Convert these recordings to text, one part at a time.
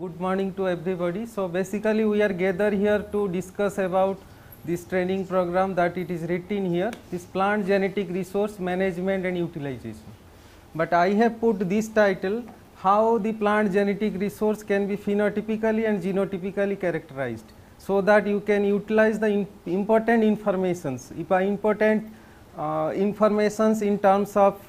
Good morning to everybody. So basically we are gathered here to discuss about this training program that it is written here, this plant genetic resource management and utilization. But I have put this title, how the plant genetic resource can be phenotypically and genotypically characterized so that you can utilize the important informations, if important uh, informations in terms of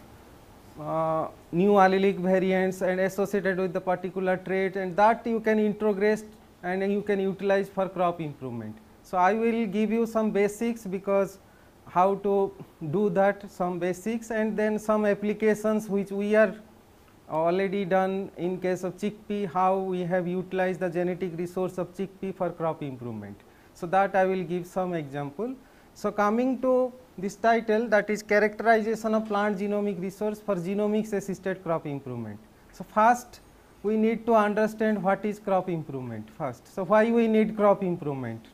uh, new allelic variants and associated with the particular trait and that you can integrate and you can utilize for crop improvement. So, I will give you some basics because how to do that some basics and then some applications which we are already done in case of chickpea how we have utilized the genetic resource of chickpea for crop improvement. So, that I will give some example. So, coming to this title that is characterization of plant genomic resource for genomics assisted crop improvement. So, first we need to understand what is crop improvement first. So, why we need crop improvement?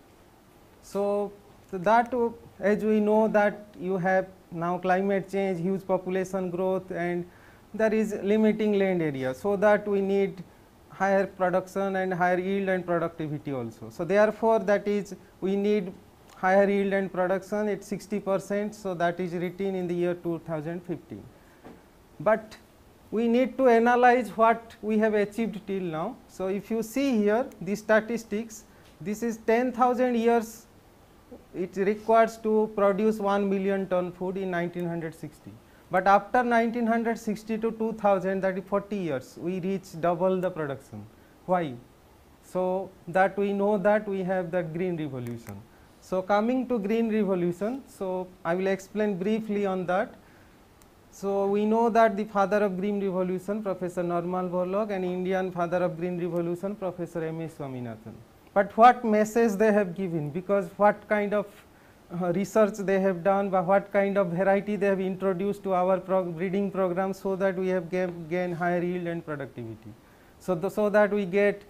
So, that as we know that you have now climate change, huge population growth and there is limiting land area. So, that we need higher production and higher yield and productivity also. So, therefore, that is we need higher yield and production at 60 percent. So, that is written in the year 2015. But we need to analyze what we have achieved till now. So, if you see here the statistics, this is 10,000 years it requires to produce 1 million ton food in 1960. But after 1960 to 2000 that is 40 years we reach double the production. Why? So, that we know that we have the green revolution. So, coming to green revolution, so I will explain briefly on that. So, we know that the father of green revolution Professor Norman Borlaug and Indian father of green revolution Professor M. A. Swaminathan. But what message they have given because what kind of uh, research they have done but what kind of variety they have introduced to our prog breeding program so that we have gain higher yield and productivity. So, the, so that we get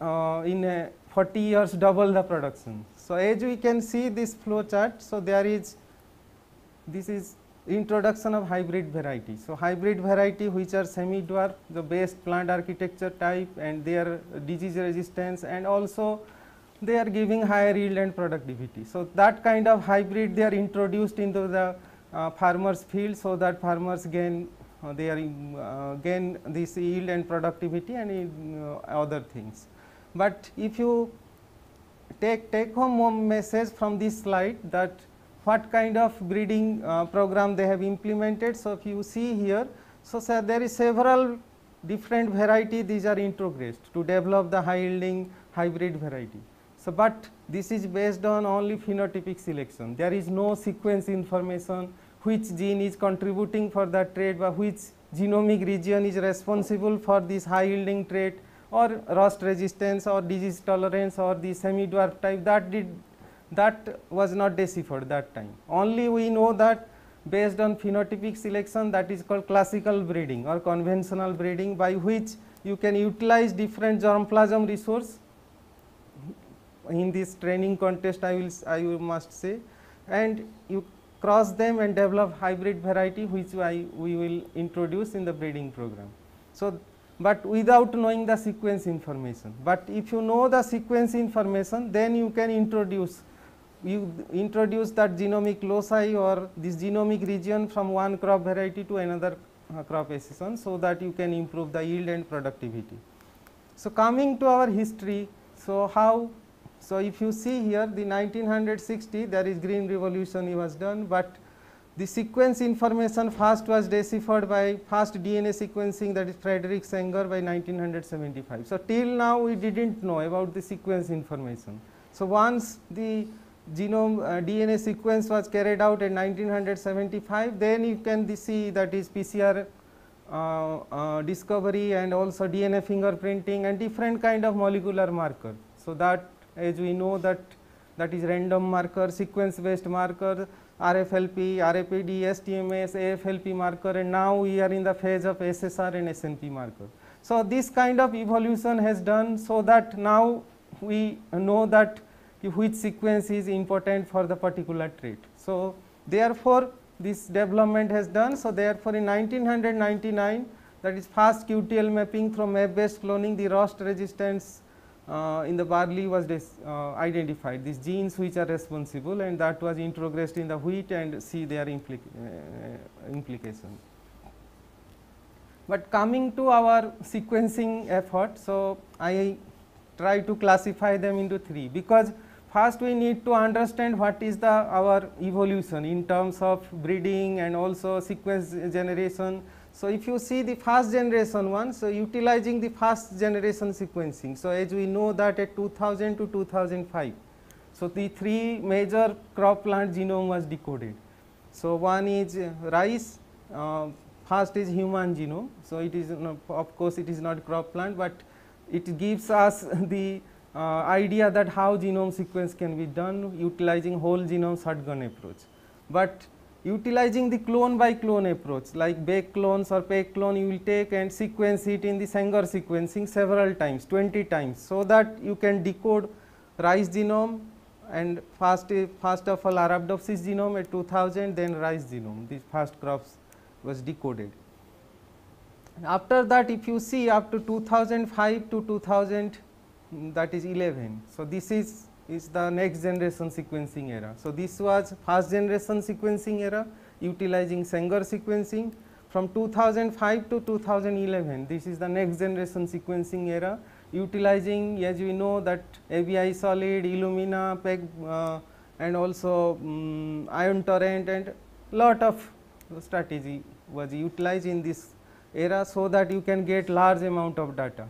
uh, in 40 years double the production. So, as we can see this flow chart, so there is this is introduction of hybrid variety. So, hybrid variety which are semi dwarf the best plant architecture type and their disease resistance and also they are giving higher yield and productivity. So, that kind of hybrid they are introduced into the uh, farmers field so that farmers gain uh, they are uh, gain this yield and productivity and uh, other things. But if you take take home message from this slide that what kind of breeding uh, program they have implemented. So, if you see here, so there is several different variety these are introgressed to develop the high yielding hybrid variety. So, but this is based on only phenotypic selection, there is no sequence information which gene is contributing for that trait or which genomic region is responsible for this high yielding trait or rust resistance or disease tolerance or the semi dwarf type that did that was not deciphered that time. Only we know that based on phenotypic selection that is called classical breeding or conventional breeding by which you can utilize different germplasm resource in this training contest I will I must say and you cross them and develop hybrid variety which I we will introduce in the breeding program. So, but without knowing the sequence information, but if you know the sequence information then you can introduce you introduce that genomic loci or this genomic region from one crop variety to another uh, crop accession so that you can improve the yield and productivity. So, coming to our history, so how, so if you see here the 1960 there is green revolution was done, but the sequence information first was deciphered by first DNA sequencing that is Frederick Sanger by 1975. So, till now we did not know about the sequence information. So, once the genome uh, DNA sequence was carried out in 1975, then you can see that is PCR uh, uh, discovery and also DNA fingerprinting and different kind of molecular marker. So, that as we know that that is random marker, sequence based marker, RFLP, RAPD, STMS, AFLP marker and now we are in the phase of SSR and SNP marker. So, this kind of evolution has done so that now we know that which sequence is important for the particular trait. So, therefore, this development has done. So, therefore, in 1999 that is fast QTL mapping from map based cloning the rust resistance in the barley was uh, identified these genes which are responsible and that was introgressed in the wheat and see their uh, implication. But coming to our sequencing effort, so I try to classify them into three because first we need to understand what is the our evolution in terms of breeding and also sequence generation so, if you see the first generation one, so utilizing the first generation sequencing. So, as we know that at 2000 to 2005, so the three major crop plant genome was decoded. So, one is rice, uh, first is human genome. So, it is of course, it is not crop plant, but it gives us the uh, idea that how genome sequence can be done utilizing whole genome shotgun approach. But utilizing the clone by clone approach like BAC clones or PAC clone you will take and sequence it in the Sanger sequencing several times 20 times. So, that you can decode rice genome and first, first of all Arabidopsis genome at 2000 then rice genome these first crops was decoded. After that if you see up to 2005 to 2000 that is 11. So, this is is the next generation sequencing era. So, this was first generation sequencing era utilizing Sanger sequencing from 2005 to 2011 this is the next generation sequencing era utilizing as we know that ABI solid, Illumina, PEG uh, and also um, ion torrent and lot of strategy was utilized in this era so that you can get large amount of data.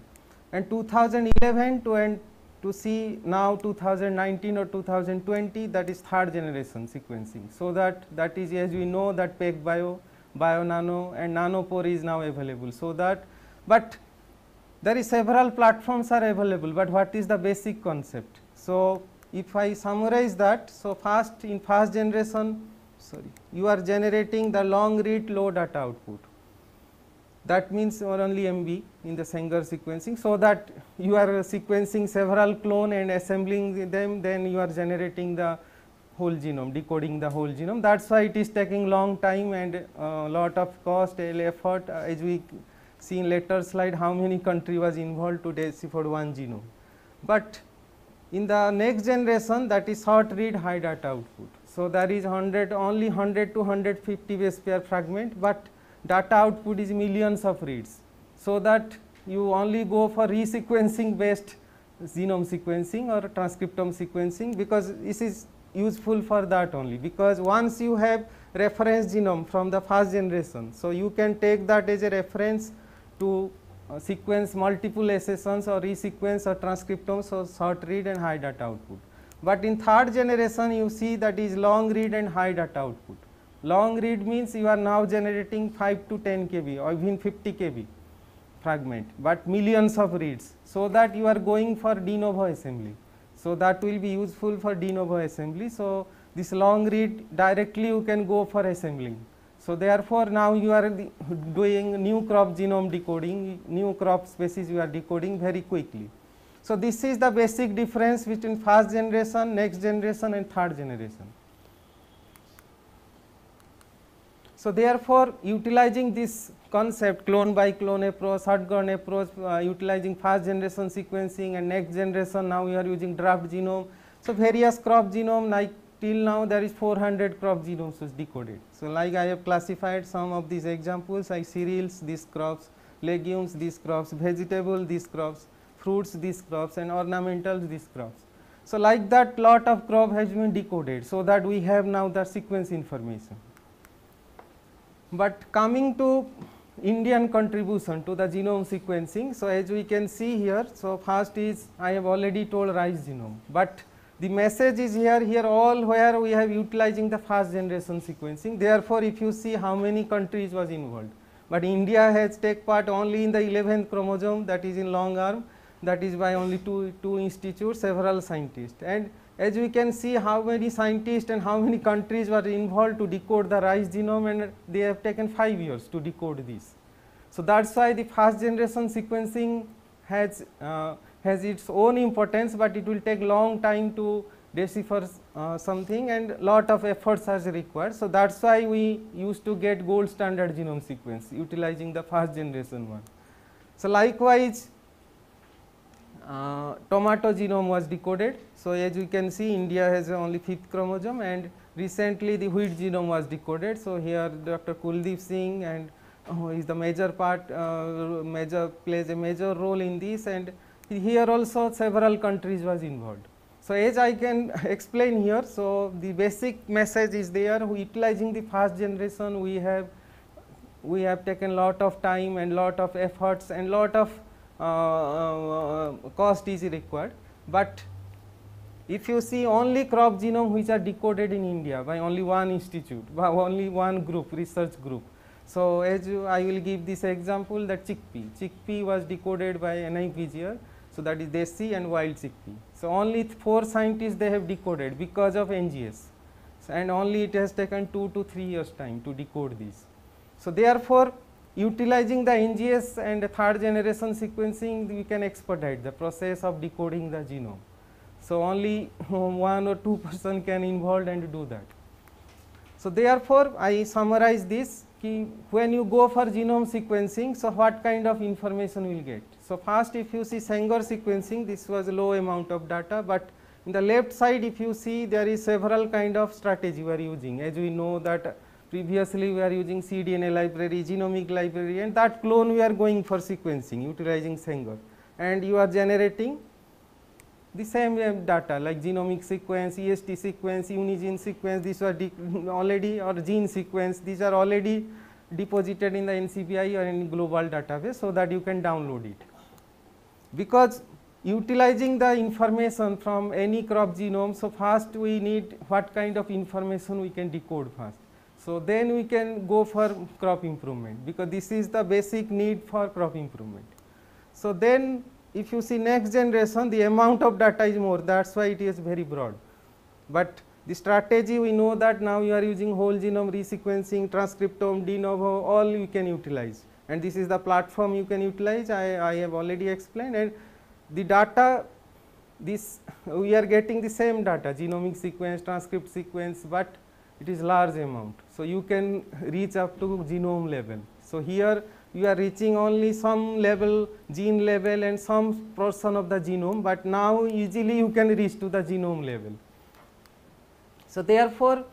And 2011 to end to see now 2019 or 2020 that is third generation sequencing. So, that that is as we know that PacBio, Bio Nano and Nanopore is now available. So, that but there is several platforms are available, but what is the basic concept. So, if I summarize that, so first in first generation sorry you are generating the long read low data output that means only MB in the Sanger sequencing. So, that you are sequencing several clone and assembling them then you are generating the whole genome decoding the whole genome that is why it is taking long time and uh, lot of cost and effort uh, as we see in later slide how many country was involved to decipher one genome. But in the next generation that is short read high data output. So, there is 100 only 100 to 150 base pair fragment, but data output is millions of reads. So, that you only go for resequencing based genome sequencing or transcriptome sequencing because this is useful for that only because once you have reference genome from the first generation. So, you can take that as a reference to uh, sequence multiple accessions or resequence or transcriptomes or short read and high data output. But in third generation you see that is long read and high data output. Long read means you are now generating 5 to 10 kb or even 50 kb fragment, but millions of reads. So, that you are going for de novo assembly. So, that will be useful for de novo assembly. So, this long read directly you can go for assembling. So, therefore, now you are doing new crop genome decoding, new crop species you are decoding very quickly. So, this is the basic difference between first generation, next generation and third generation. So, therefore, utilizing this concept clone by clone approach, shotgun approach, uh, utilizing first generation sequencing and next generation now we are using draft genome. So, various crop genome like till now there is 400 crop genomes was decoded. So, like I have classified some of these examples like cereals, these crops, legumes, these crops, vegetable, these crops, fruits, these crops and ornamentals, these crops. So, like that lot of crop has been decoded. So, that we have now the sequence information. But coming to Indian contribution to the genome sequencing. So, as we can see here, so first is I have already told rice genome, but the message is here, here all where we have utilizing the first generation sequencing. Therefore, if you see how many countries was involved, but India has take part only in the 11th chromosome that is in long arm that is by only two, two institutes, several scientists and as we can see how many scientists and how many countries were involved to decode the rice genome and they have taken 5 years to decode this. So, that is why the first generation sequencing has, uh, has its own importance, but it will take long time to decipher uh, something and lot of efforts are required. So, that is why we used to get gold standard genome sequence utilizing the first generation one. So, likewise uh, tomato genome was decoded. So, as you can see India has only fifth chromosome and recently the wheat genome was decoded. So, here Dr. Kuldeep Singh and uh, is the major part uh, major plays a major role in this and here also several countries was involved. So, as I can explain here, so the basic message is there utilizing the first generation we have we have taken lot of time and lot of efforts and lot of Uh, uh, uh, cost is required. But if you see only crop genome which are decoded in India by only one institute, by only one group research group. So, as you, I will give this example that chickpea, chickpea was decoded by NIPGR so, that is desi and wild chickpea. So, only 4 scientists they have decoded because of NGS so, and only it has taken 2 to 3 years time to decode this. So, therefore, utilizing the NGS and third generation sequencing we can expedite the process of decoding the genome. So, only 1 or 2 person can involved and do that. So, therefore, I summarize this when you go for genome sequencing, so what kind of information we will get. So, first if you see Sanger sequencing this was low amount of data, but in the left side if you see there is several kind of strategy we are using as we know that previously we are using cDNA library, genomic library and that clone we are going for sequencing utilizing Sanger and you are generating the same data like genomic sequence, EST sequence, unigene sequence, these are already or gene sequence, these are already deposited in the NCBI or in global database so that you can download it. Because utilizing the information from any crop genome, so first we need what kind of information we can decode first. So, then we can go for crop improvement because this is the basic need for crop improvement. So, then if you see next generation the amount of data is more that is why it is very broad. But the strategy we know that now you are using whole genome resequencing, transcriptome, de novo all you can utilize and this is the platform you can utilize I, I have already explained and the data this we are getting the same data genomic sequence, transcript sequence, but it is large amount. So, you can reach up to genome level. So, here you are reaching only some level gene level and some portion of the genome, but now easily you can reach to the genome level. So, therefore,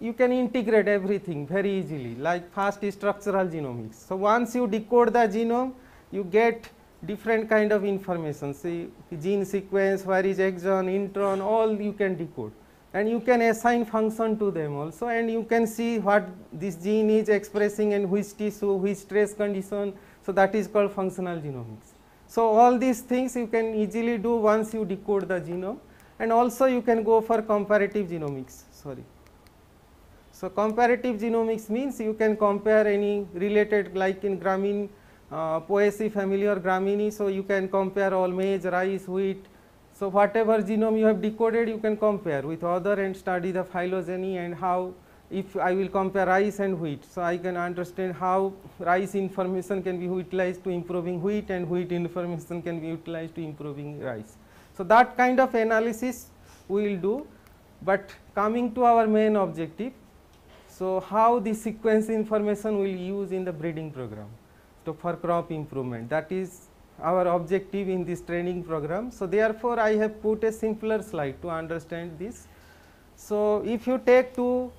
you can integrate everything very easily like fast structural genomics. So, once you decode the genome you get different kind of information see gene sequence, where is exon, intron all you can decode and you can assign function to them also and you can see what this gene is expressing in which tissue, which stress condition. So, that is called functional genomics. So, all these things you can easily do once you decode the genome and also you can go for comparative genomics sorry. So, comparative genomics means you can compare any related like in Gramine uh, Poaceae family or Gramineae. So, you can compare all maize, rice, wheat, so, whatever genome you have decoded you can compare with other and study the phylogeny and how if I will compare rice and wheat. So, I can understand how rice information can be utilized to improving wheat and wheat information can be utilized to improving rice. So, that kind of analysis we will do, but coming to our main objective. So, how the sequence information will use in the breeding program so for crop improvement that is our objective in this training program. So, therefore, I have put a simpler slide to understand this. So, if you take two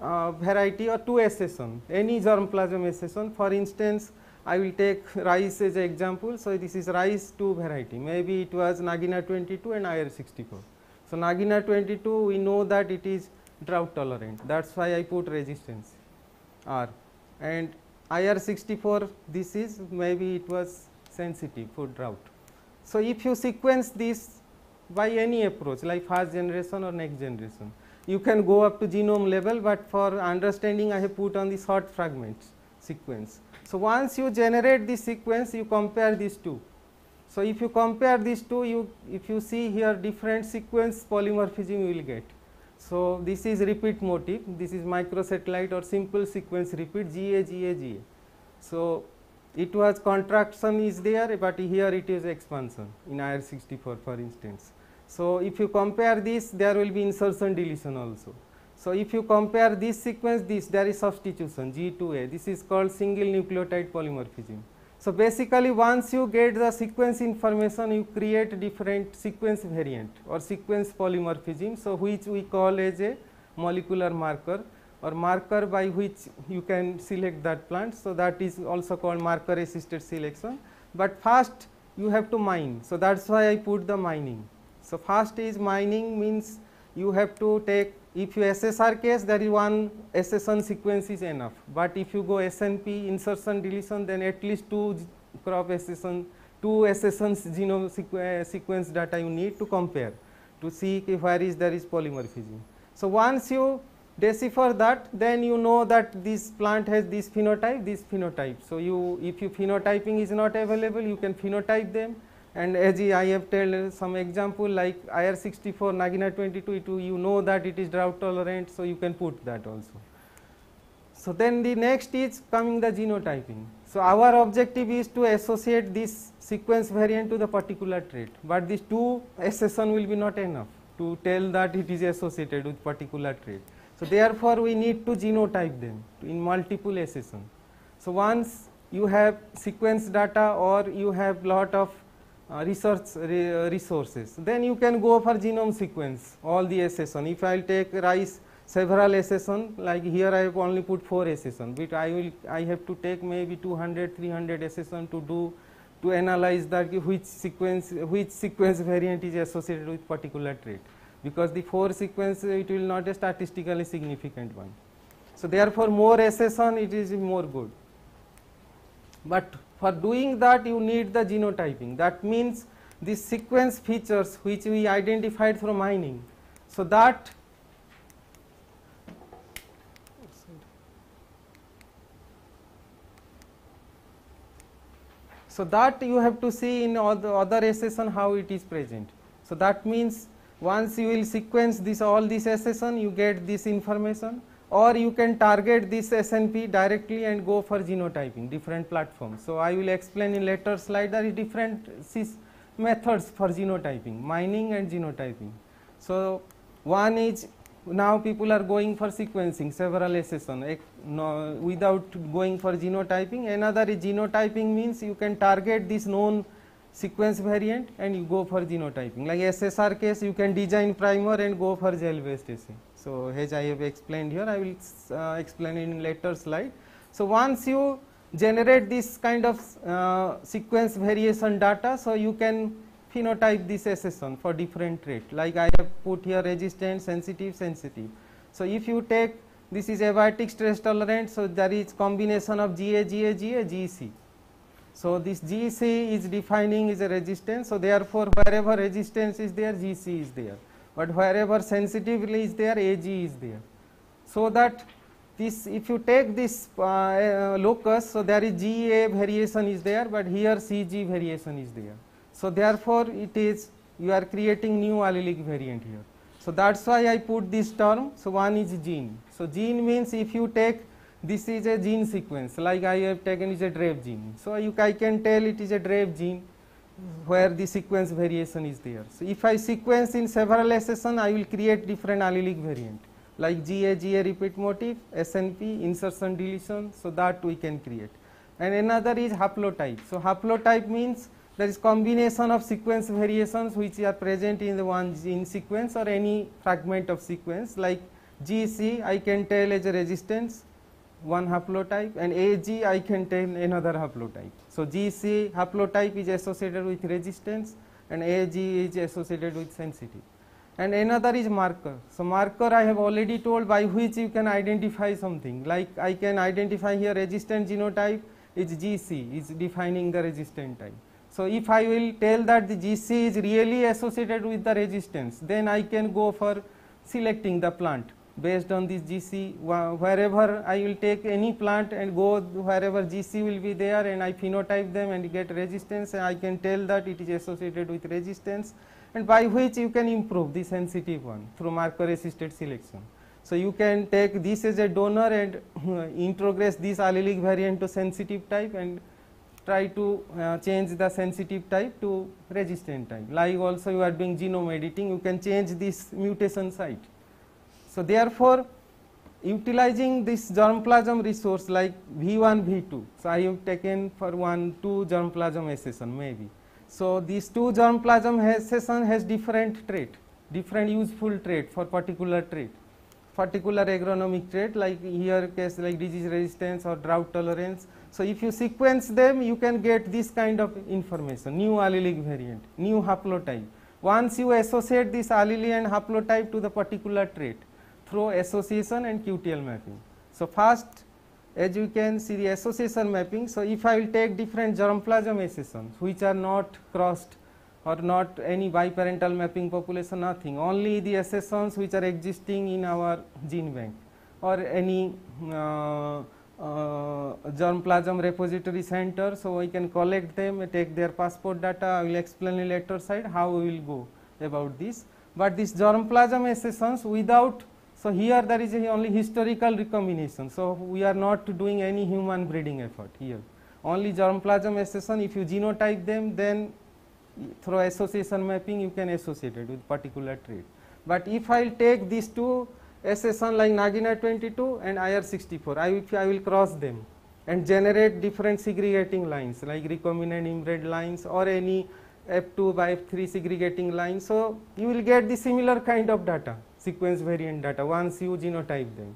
uh, variety or two accession, any germplasm accession for instance, I will take rice as an example. So, this is rice 2 variety maybe it was Nagina 22 and IR 64. So, Nagina 22 we know that it is drought tolerant that is why I put resistance R and IR 64 this is maybe it was sensitive for drought. So, if you sequence this by any approach like first generation or next generation, you can go up to genome level, but for understanding I have put on the short fragment sequence. So, once you generate this sequence you compare these two. So, if you compare these two you if you see here different sequence polymorphism you will get. So, this is repeat motif, this is microsatellite or simple sequence repeat GA, GA, GA. So, it was contraction is there, but here it is expansion in IR64 for instance. So if you compare this, there will be insertion deletion also. So if you compare this sequence, this there is substitution G2A. This is called single nucleotide polymorphism. So basically once you get the sequence information, you create different sequence variant or sequence polymorphism. So which we call as a molecular marker or marker by which you can select that plant. So that is also called marker assisted selection. But first you have to mine. So that's why I put the mining. So first is mining means you have to take if you SSR case there is one SSN sequence is enough, but if you go SNP insertion deletion then at least two crop SSN, two SSNs genome sequ uh, sequence data you need to compare to see where is there is polymorphism. So once you decipher that then you know that this plant has this phenotype, this phenotype. So you if you phenotyping is not available you can phenotype them and as I have told some example like IR64 Nagina 22 you know that it is drought tolerant so you can put that also. So then the next is coming the genotyping. So our objective is to associate this sequence variant to the particular trait but these two SSN will be not enough to tell that it is associated with particular trait. So therefore we need to genotype them in multiple SSN. So once you have sequence data or you have lot of uh, research re uh, resources. Then you can go for genome sequence all the SSN. If I will take rice several SSN like here I have only put 4 SSN but I will I have to take maybe 200 300 SSN to do to analyze that which sequence which sequence variant is associated with particular trait because the 4 sequence uh, it will not a statistically significant one. So therefore more SSN it is more good. But for doing that you need the genotyping that means the sequence features which we identified through mining. So that So that you have to see in all the other SSN how it is present. So that means once you will sequence this all this SSN you get this information or you can target this SNP directly and go for genotyping different platforms. So, I will explain in later slide there is different methods for genotyping mining and genotyping. So, one is now people are going for sequencing several SSN no, without going for genotyping another is genotyping means you can target this known sequence variant and you go for genotyping like SSR case you can design primer and go for gel based assay. So, as I have explained here, I will uh, explain in later slide. So, once you generate this kind of uh, sequence variation data, so you can phenotype this SSN for different trait like I have put here resistant, sensitive, sensitive. So, if you take this is abiotic stress tolerant, so there is combination of GA, GA, GA, GC. So, this GC is defining is a resistance, so therefore, wherever resistance is there, GC is there but wherever sensitivity is there AG is there. So that this if you take this uh, uh, locus so there is GA variation is there but here CG variation is there. So therefore it is you are creating new allelic variant here. So that's why I put this term so one is gene. So gene means if you take this is a gene sequence like I have taken is a DREB gene. So you I can tell it is a DREB gene where the sequence variation is there. So, if I sequence in several SSN, I will create different allelic variant like GA, GA repeat motif, SNP, insertion deletion, so that we can create. And another is haplotype. So, haplotype means there is combination of sequence variations which are present in the one gene sequence or any fragment of sequence like GC I can tell as a resistance one haplotype and AG I can tell another haplotype. So, GC haplotype is associated with resistance and AG is associated with sensitive and another is marker. So, marker I have already told by which you can identify something like I can identify here resistant genotype is GC is defining the resistant type. So, if I will tell that the GC is really associated with the resistance then I can go for selecting the plant based on this GC wherever I will take any plant and go wherever GC will be there and I phenotype them and get resistance and I can tell that it is associated with resistance and by which you can improve the sensitive one through marker assisted selection. So, you can take this as a donor and introgress this allelic variant to sensitive type and try to uh, change the sensitive type to resistant type. Like also you are doing genome editing, you can change this mutation site. So therefore, utilizing this germplasm resource like V1, V2. So I have taken for one, two germplasm accession maybe. So these two germplasm accession has different trait, different useful trait for particular trait particular agronomic trait like here case like disease resistance or drought tolerance. So, if you sequence them you can get this kind of information new allelic variant, new haplotype. Once you associate this allele and haplotype to the particular trait through association and QTL mapping. So, first as you can see the association mapping. So, if I will take different germplasm accessions which are not crossed or not any biparental mapping population nothing only the accessions which are existing in our gene bank or any uh, uh, germplasm repository center. So, we can collect them take their passport data I will explain in later side how we will go about this. But this germplasm accessions without so here there is only historical recombination. So, we are not doing any human breeding effort here only germplasm accession if you genotype them then through association mapping you can associate it with particular trait. But if I will take these two accession like Nagina 22 and IR 64, I will, I will cross them and generate different segregating lines like recombinant inbred lines or any F2 by F3 segregating lines. So, you will get the similar kind of data sequence variant data once you genotype them.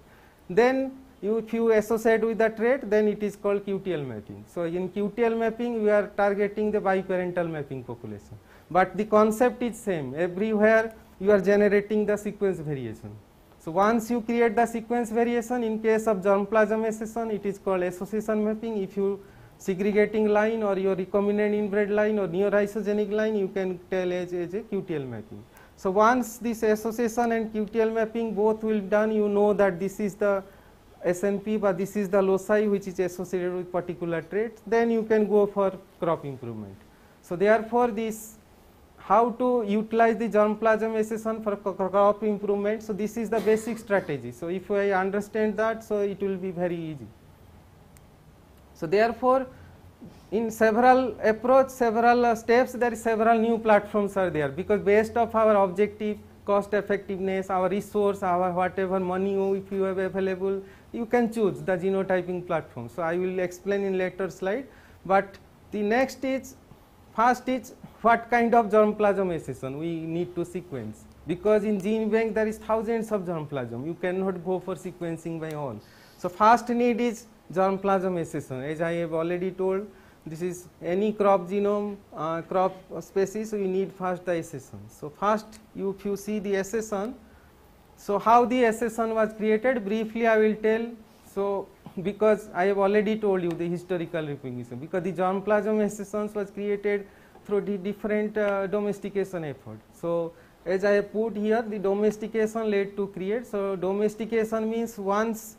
Then you, if you associate with the trait then it is called QTL mapping. So, in QTL mapping we are targeting the biparental mapping population, but the concept is same everywhere you are generating the sequence variation. So, once you create the sequence variation in case of germplasm accession it is called association mapping if you segregating line or your recombinant inbred line or near isogenic line you can tell as, as a QTL mapping. So, once this association and QTL mapping both will be done you know that this is the SNP but this is the loci which is associated with particular traits then you can go for crop improvement. So, therefore, this how to utilize the germplasm accession for crop improvement. So, this is the basic strategy. So, if I understand that so it will be very easy. So, therefore, in several approach several uh, steps there is several new platforms are there. Because based of our objective cost effectiveness our resource our whatever money if you have available you can choose the genotyping platform. So, I will explain in later slide, but the next is first is what kind of germplasm accession we need to sequence. Because in gene bank there is thousands of germplasm. You cannot go for sequencing by all. So, first need is germplasm accession as I have already told this is any crop genome uh, crop species we need first the accession. So, first you if you see the accession so, how the accession was created briefly I will tell. So, because I have already told you the historical recognition because the germplasm accessions was created through the different uh, domestication effort. So, as I have put here the domestication led to create. So, domestication means once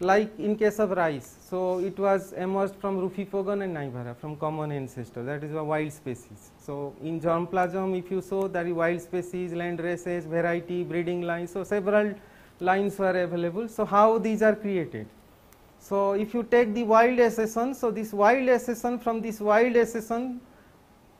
like in case of rice. So, it was emerged from Rufipogon and Nivara from common ancestor that is a wild species. So, in germplasm if you saw that wild species, land races, variety, breeding lines. So, several lines were available. So, how these are created? So, if you take the wild accession, so this wild accession from this wild accession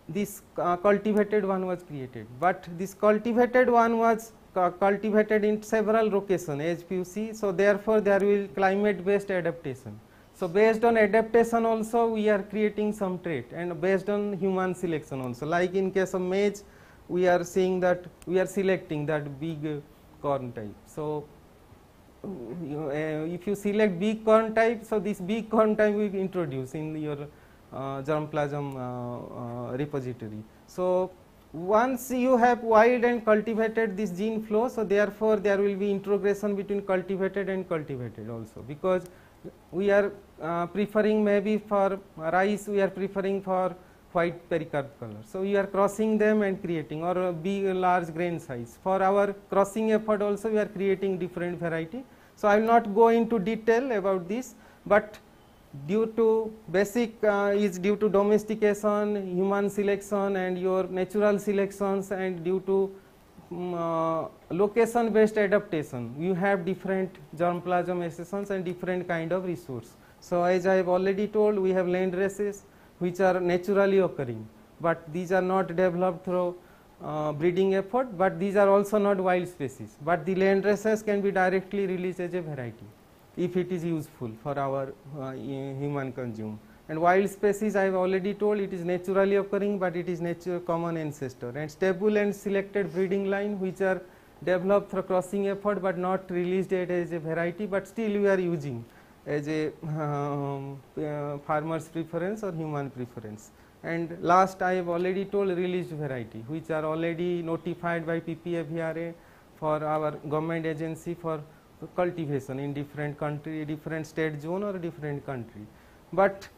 this uh, cultivated one was created, but this cultivated one was cultivated in several locations as you see. So, therefore, there will climate based adaptation. So, based on adaptation also we are creating some trait and based on human selection also like in case of maize we are seeing that we are selecting that big corn type. So, uh, if you select big corn type, so this big corn type we introduce in your uh, germplasm uh, uh, repository. So, once you have wild and cultivated this gene flow, so therefore, there will be introgression between cultivated and cultivated also because we are uh, preferring maybe for rice we are preferring for white pericarp color. So, we are crossing them and creating or a big large grain size. For our crossing effort also we are creating different variety. So, I will not go into detail about this, but due to basic uh, is due to domestication, human selection and your natural selections and due to um, uh, location based adaptation you have different germplasm accessions and different kind of resource. So, as I have already told we have land races, which are naturally occurring, but these are not developed through uh, breeding effort, but these are also not wild species. But the landraces can be directly released as a variety if it is useful for our uh, human consume. And wild species I have already told it is naturally occurring, but it is nature common ancestor. And stable and selected breeding line which are developed through crossing effort, but not released as a variety, but still we are using as a um, uh, farmer's preference or human preference. And last I have already told released variety which are already notified by PPVFRA for our government agency for cultivation in different country, different state zone or different country. But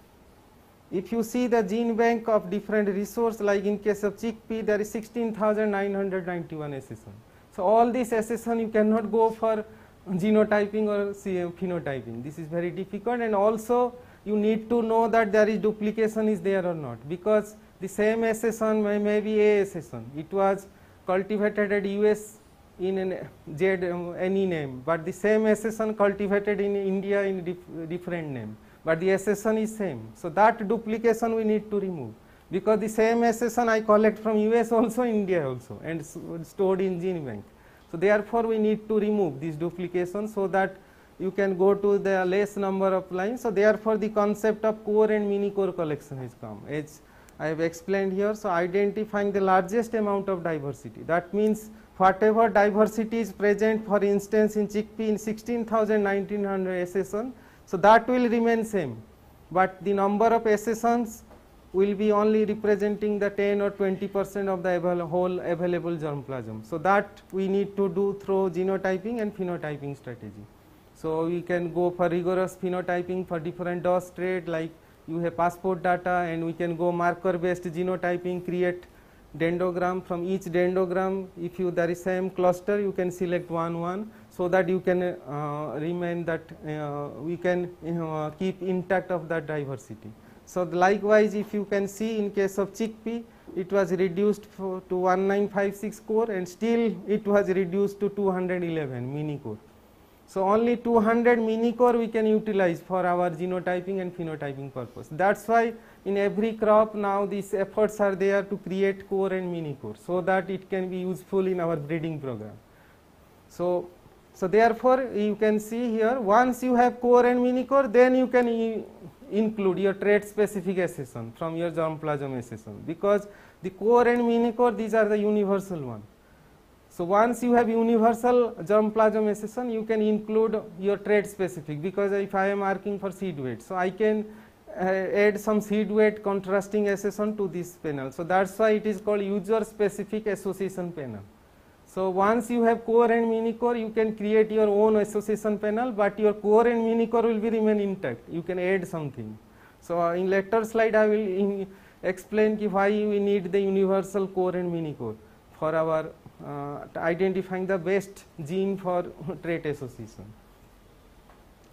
if you see the gene bank of different resource like in case of chickpea there is 16,991 accession. So, all these accession you cannot go for genotyping or uh, phenotyping this is very difficult and also you need to know that there is duplication is there or not because the same accession may, may be a accession it was cultivated at US in an Z um, any name but the same accession cultivated in India in dif different name but the accession is same. So, that duplication we need to remove because the same accession I collect from US also India also and stored in gene bank. So, therefore, we need to remove this duplication so that you can go to the less number of lines. So, therefore, the concept of core and mini core collection has come as I have explained here. So, identifying the largest amount of diversity that means whatever diversity is present for instance in chickpea in 16,1900 accession so, that will remain same, but the number of accessions will be only representing the 10 or 20 percent of the avail whole available germplasm. So, that we need to do through genotyping and phenotyping strategy. So, we can go for rigorous phenotyping for different DOS trait like you have passport data and we can go marker based genotyping create dendrogram from each dendrogram if you there is same cluster you can select one one so that you can uh, remain that uh, we can you know, keep intact of that diversity. So, likewise if you can see in case of chickpea it was reduced to 1956 core and still it was reduced to 211 mini core. So, only 200 mini core we can utilize for our genotyping and phenotyping purpose. That is why in every crop now these efforts are there to create core and mini core so that it can be useful in our breeding program. So, so, therefore, you can see here once you have core and mini core then you can include your trait specific accession from your germplasm accession because the core and mini core these are the universal one. So, once you have universal germplasm accession you can include your trait specific because if I am marking for seed weight. So, I can add some seed weight contrasting accession to this panel. So, that is why it is called user specific association panel. So, once you have core and mini core you can create your own association panel, but your core and mini core will be remain intact you can add something. So, uh, in later slide I will explain why we need the universal core and mini core for our uh, identifying the best gene for trait association.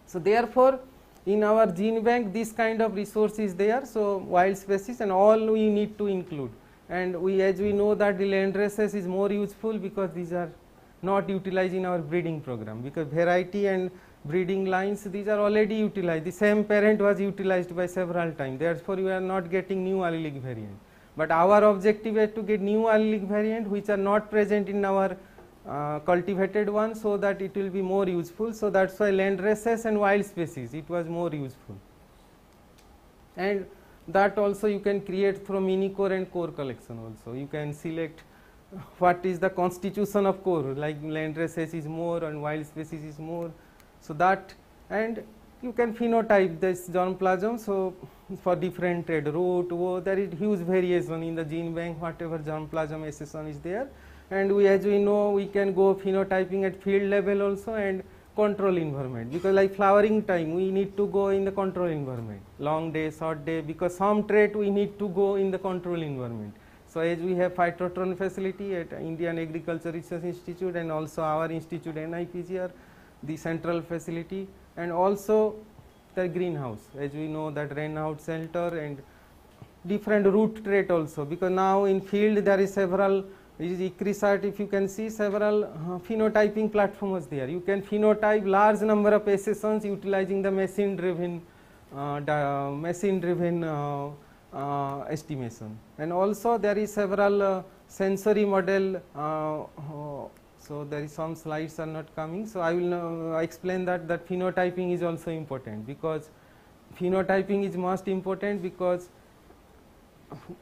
So, therefore, in our gene bank this kind of resource is there. So, wild species and all we need to include. And we as we know that the land races is more useful because these are not utilized in our breeding program. Because variety and breeding lines these are already utilized. The same parent was utilized by several times. Therefore we are not getting new allelic variant. But our objective is to get new allelic variant which are not present in our uh, cultivated one so that it will be more useful so that's why land races and wild species it was more useful and that also you can create from mini core and core collection also. You can select what is the constitution of core like land races is more and wild species is more. So, that and you can phenotype this germplasm. So, for different trait root, oh, there is huge variation in the gene bank whatever germplasm accession is there and we as we know we can go phenotyping at field level also and control environment. Because like flowering time we need to go in the control environment. Long day short day because some trait we need to go in the control environment. So as we have phytotron facility at indian agriculture research institute and also our institute nipgr the central facility and also the greenhouse. As we know that rain out shelter and different root trait also. Because now in field there is several is ICRISAT if you can see several uh, phenotyping platforms there. You can phenotype large number of accessions utilizing the machine driven uh, machine driven uh, uh, estimation. And also there is several uh, sensory model, uh, uh, so there is some slides are not coming. So I will explain that that phenotyping is also important because phenotyping is most important because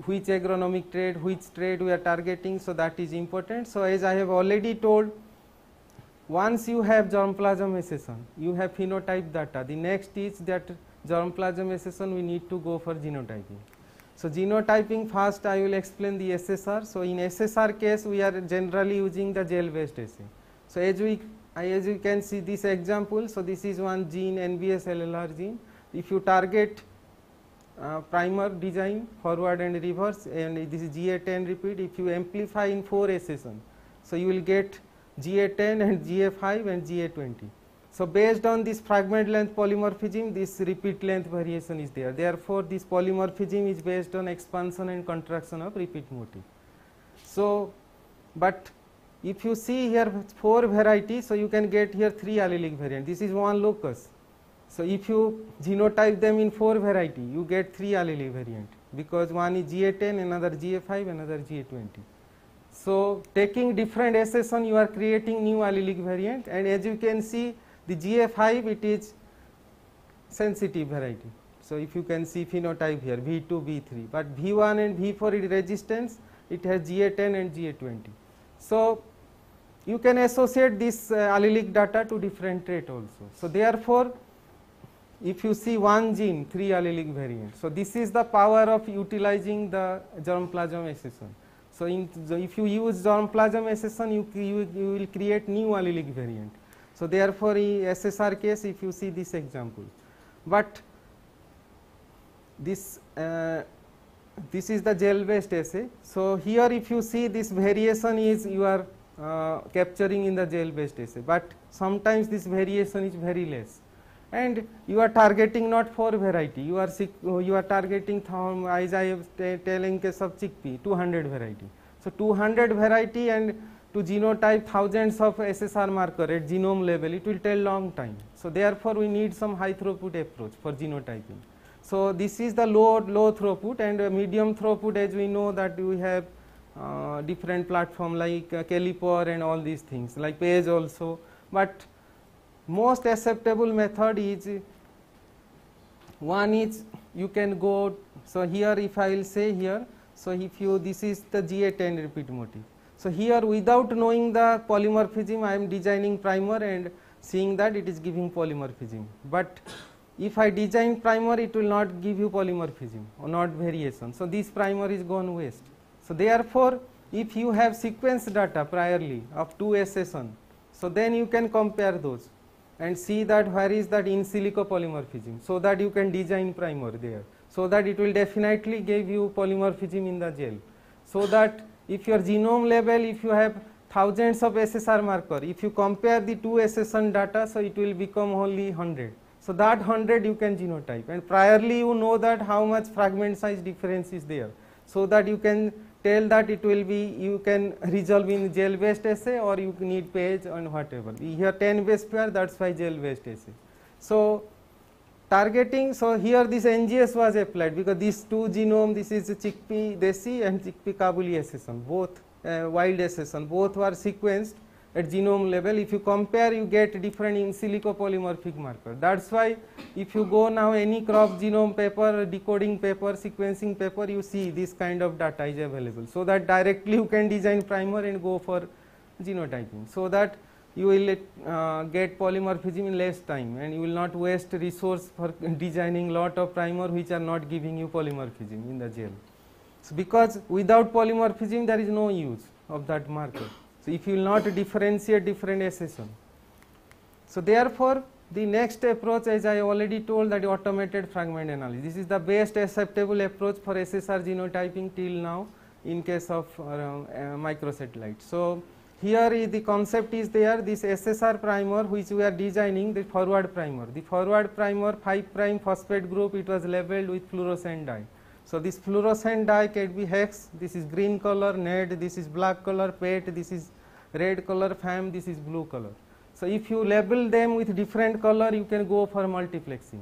which agronomic trait, which trait we are targeting, so that is important. So as I have already told, once you have germplasm accession, you have phenotype data. The next is that germplasm accession we need to go for genotyping. So genotyping first I will explain the SSR. So in SSR case we are generally using the gel based assay. So as we as you can see this example, so this is one gene NBS LRR gene. If you target uh, primer design forward and reverse and this is GA10 repeat if you amplify in 4 accession. So you will get GA10 and GA5 and GA20. So based on this fragment length polymorphism, this repeat length variation is there. Therefore, this polymorphism is based on expansion and contraction of repeat motif. So, but if you see here four varieties, so you can get here three allelic variant. This is one locus. So if you genotype them in four variety, you get three allelic variant because one is GA10, another GA5, another GA20. So taking different accession, you are creating new allelic variant, and as you can see, the GA5 it is sensitive variety. So, if you can see phenotype here V2, V3, but V1 and V4 is resistance it has GA10 and GA20. So, you can associate this uh, allelic data to different trait also. So, therefore, if you see one gene 3 allelic variant. So, this is the power of utilizing the germplasm accession. So, in, if you use germplasm accession you, you, you will create new allelic variant. So, therefore, in SSR case if you see this example, but this uh, this is the gel based assay. So, here if you see this variation is you are uh, capturing in the gel based assay, but sometimes this variation is very less and you are targeting not for variety, you are you are targeting as I have telling case of chickpea 200 variety. So, 200 variety and to genotype thousands of SSR marker at genome level, it will take long time. So, therefore, we need some high throughput approach for genotyping. So, this is the low, low throughput and medium throughput as we know that we have uh, different platform like uh, Caliper and all these things like Page also, but most acceptable method is one is you can go. So, here if I will say here, so if you this is the GA10 repeat motif. So, here without knowing the polymorphism I am designing primer and seeing that it is giving polymorphism, but if I design primer it will not give you polymorphism or not variation. So, this primer is gone waste. So, therefore, if you have sequence data priorly of two accession, so then you can compare those and see that where is that in silico polymorphism, so that you can design primer there, so that it will definitely give you polymorphism in the gel, so that if your genome level if you have thousands of SSR marker if you compare the two accession data so it will become only 100 so that 100 you can genotype and priorly you know that how much fragment size difference is there so that you can tell that it will be you can resolve in gel based assay or you need page and whatever. Here 10 base pair that's why gel based assay so targeting. So, here this NGS was applied because these two genome this is chickpea desi and chickpea kabuli accession both uh, wild accession both were sequenced at genome level. If you compare you get different in silico polymorphic marker. That is why if you go now any crop genome paper, decoding paper, sequencing paper you see this kind of data is available. So, that directly you can design primer and go for genotyping. So, that you will uh, get polymorphism in less time and you will not waste resource for designing lot of primer which are not giving you polymorphism in the gel. So, because without polymorphism there is no use of that marker. So, if you will not differentiate different accession. So, therefore, the next approach as I already told that automated fragment analysis. This is the best acceptable approach for SSR genotyping till now in case of uh, uh, microsatellite. So, here is the concept is there this SSR primer which we are designing the forward primer. The forward primer 5 prime phosphate group it was labeled with fluorescent dye. So, this fluorescent dye can be hex this is green color NED this is black color PET this is red color FAM this is blue color. So, if you label them with different color you can go for multiplexing.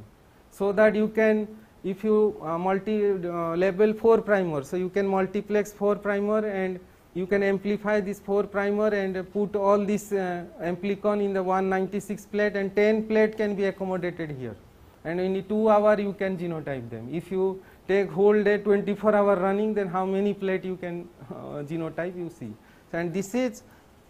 So, that you can if you uh, multi uh, label 4 primer, so you can multiplex 4 primer and you can amplify this 4 primer and put all this uh, amplicon in the 196 plate and 10 plate can be accommodated here and in 2 hour you can genotype them. If you take whole day 24 hour running then how many plate you can uh, genotype you see. And this is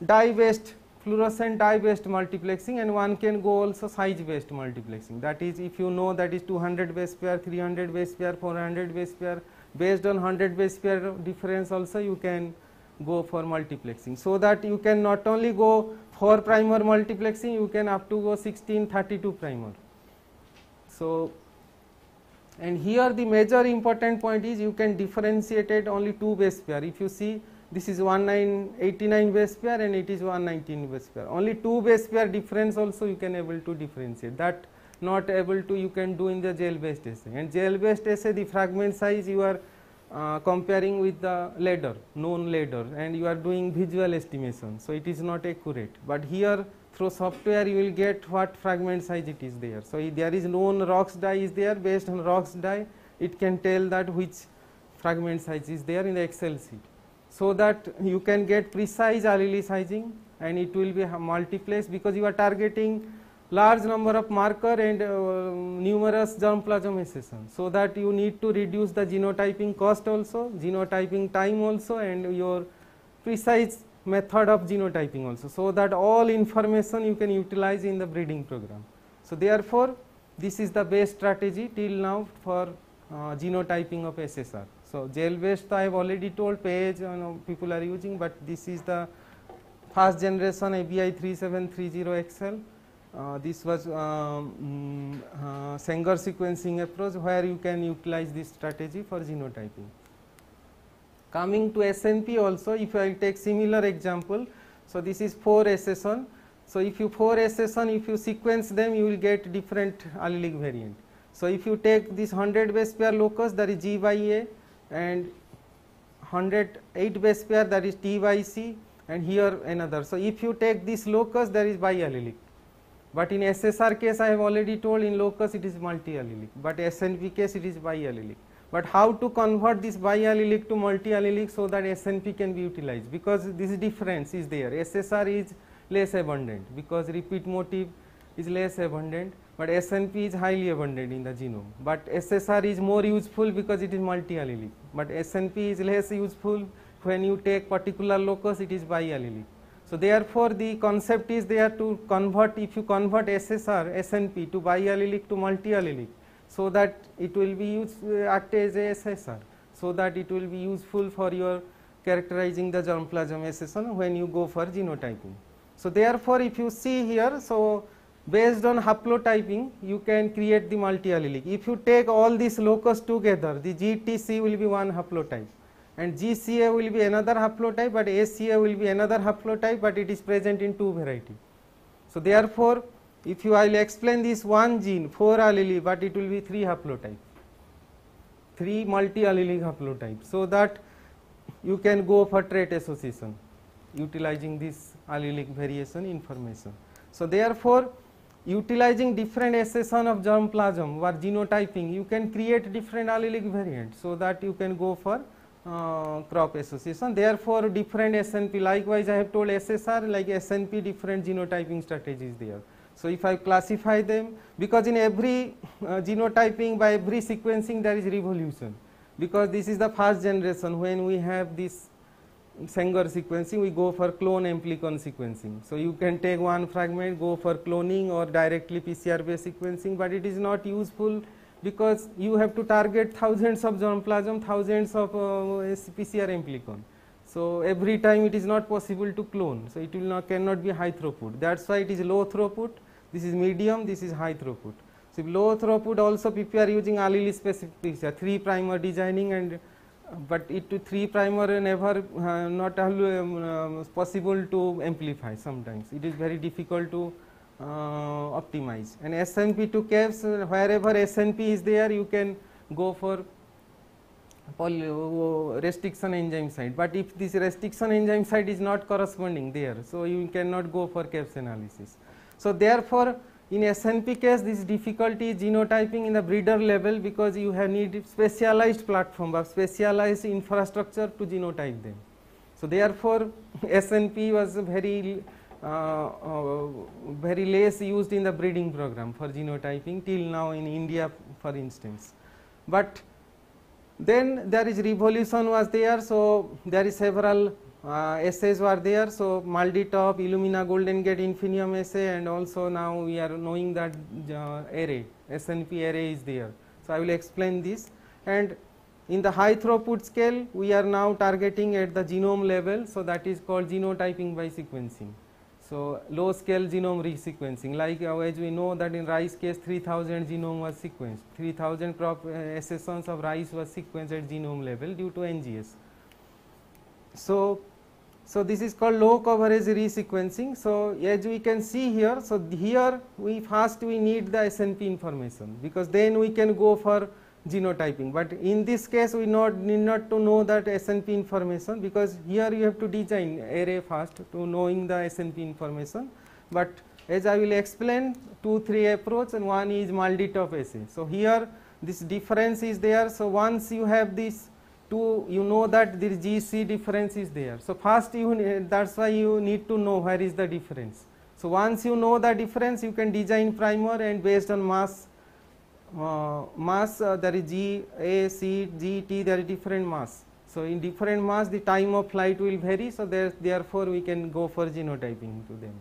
dye based fluorescent dye based multiplexing and one can go also size based multiplexing. That is if you know that is 200 base pair 300 base pair 400 base pair based on 100 base pair difference also you can go for multiplexing. So that you can not only go for primer multiplexing you can up to go 16 32 primer. So and here the major important point is you can differentiate it only two base pair. If you see this is 1989 base pair and it is 119 base pair. Only two base pair difference also you can able to differentiate. That not able to you can do in the gel based assay and gel based assay the fragment size you are uh, comparing with the ladder known ladder and you are doing visual estimation. So it is not accurate. But here through software you will get what fragment size it is there so if there is known ROX dye is there based on ROX dye it can tell that which fragment size is there in the excel sheet so that you can get precise allele sizing and it will be multiplex because you are targeting large number of marker and uh, numerous germplasm accession. So that you need to reduce the genotyping cost also, genotyping time also and your precise method of genotyping also. So that all information you can utilize in the breeding program. So therefore, this is the best strategy till now for uh, genotyping of SSR. So gel based I have already told page you know, people are using but this is the first generation ABI 3730 XL. Uh, this was um, uh, Sanger sequencing approach where you can utilize this strategy for genotyping. Coming to SNP also if I take similar example. So this is 4 accession. So if you 4 accession if you sequence them you will get different allelic variant. So if you take this 100 base pair locus that is G by A and 108 base pair that is T by C and here another. So, if you take this locus there is biallelic, but in SSR case I have already told in locus it is multi-allelic, but SNP case it is biallelic. But how to convert this biallelic to multiallelic so that SNP can be utilized because this difference is there. SSR is less abundant because repeat motif is less abundant but SNP is highly abundant in the genome. But SSR is more useful because it is multi-allelic, but SNP is less useful when you take particular locus it is biallelic. So therefore the concept is there to convert if you convert SSR SNP to biallelic to multi-allelic so that it will be used uh, act as a SSR so that it will be useful for your characterizing the germplasm accession when you go for genotyping. So therefore if you see here so based on haplotyping you can create the multi-allelic. If you take all these locus together the GTC will be one haplotype and GCA will be another haplotype but ACA will be another haplotype but it is present in two variety. So therefore if you I will explain this one gene 4 allele but it will be 3 haplotype 3 multi-allelic haplotype so that you can go for trait association utilizing this allelic variation information. So therefore utilizing different accession of germplasm or genotyping you can create different allelic variant so that you can go for uh, crop association therefore different SNP likewise I have told SSR like SNP different genotyping strategies there. So if I classify them because in every uh, genotyping by every sequencing there is revolution because this is the first generation when we have this Sanger sequencing, we go for clone amplicon sequencing. So, you can take one fragment, go for cloning or directly PCR based sequencing, but it is not useful because you have to target thousands of germplasm, thousands of uh, PCR amplicon. So, every time it is not possible to clone. So, it will not cannot be high throughput. That is why it is low throughput, this is medium, this is high throughput. So, low throughput also people are using allele specific PCR, 3 primer designing and but it to 3 primer never uh, not um, uh, possible to amplify sometimes it is very difficult to uh, optimize and SNP to caps uh, wherever SNP is there you can go for uh, restriction enzyme site but if this restriction enzyme site is not corresponding there so you cannot go for CAPS analysis. So therefore in SNP case this difficulty is genotyping in the breeder level because you have need specialized platform or specialized infrastructure to genotype them. So therefore SNP was very uh, uh, very less used in the breeding program for genotyping till now in India for instance. But then there is revolution was there so there is several uh, assays were there. So, Top, Illumina Golden Gate Infinium assay and also now we are knowing that uh, array SNP array is there. So, I will explain this and in the high throughput scale we are now targeting at the genome level. So, that is called genotyping by sequencing. So, low scale genome resequencing like uh, as we know that in rice case 3000 genome was sequenced, 3000 crop uh, accessions of rice was sequenced at genome level due to NGS. So, so this is called low coverage resequencing. So as we can see here, so here we first we need the SNP information because then we can go for genotyping. But in this case we not need not to know that SNP information because here you have to design array first to knowing the SNP information. But as I will explain two three approach and one is MALDI-TOF assay. So here this difference is there. So once you have this to you know that this GC difference is there. So first you that is why you need to know where is the difference. So once you know the difference you can design primer and based on mass uh, mass uh, there is G, A, C, G, T there is different mass. So in different mass the time of flight will vary so there, therefore we can go for genotyping to them.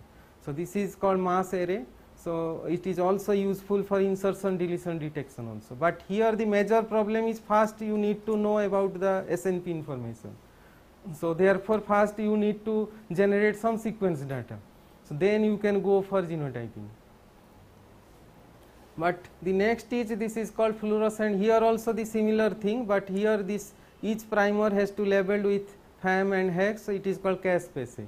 So this is called mass array so, it is also useful for insertion deletion detection also, but here the major problem is first you need to know about the SNP information. So, therefore, first you need to generate some sequence data. So, then you can go for genotyping. But the next is this is called fluorescent here also the similar thing, but here this each primer has to labeled with FAM and hex, so it is called KASP assay.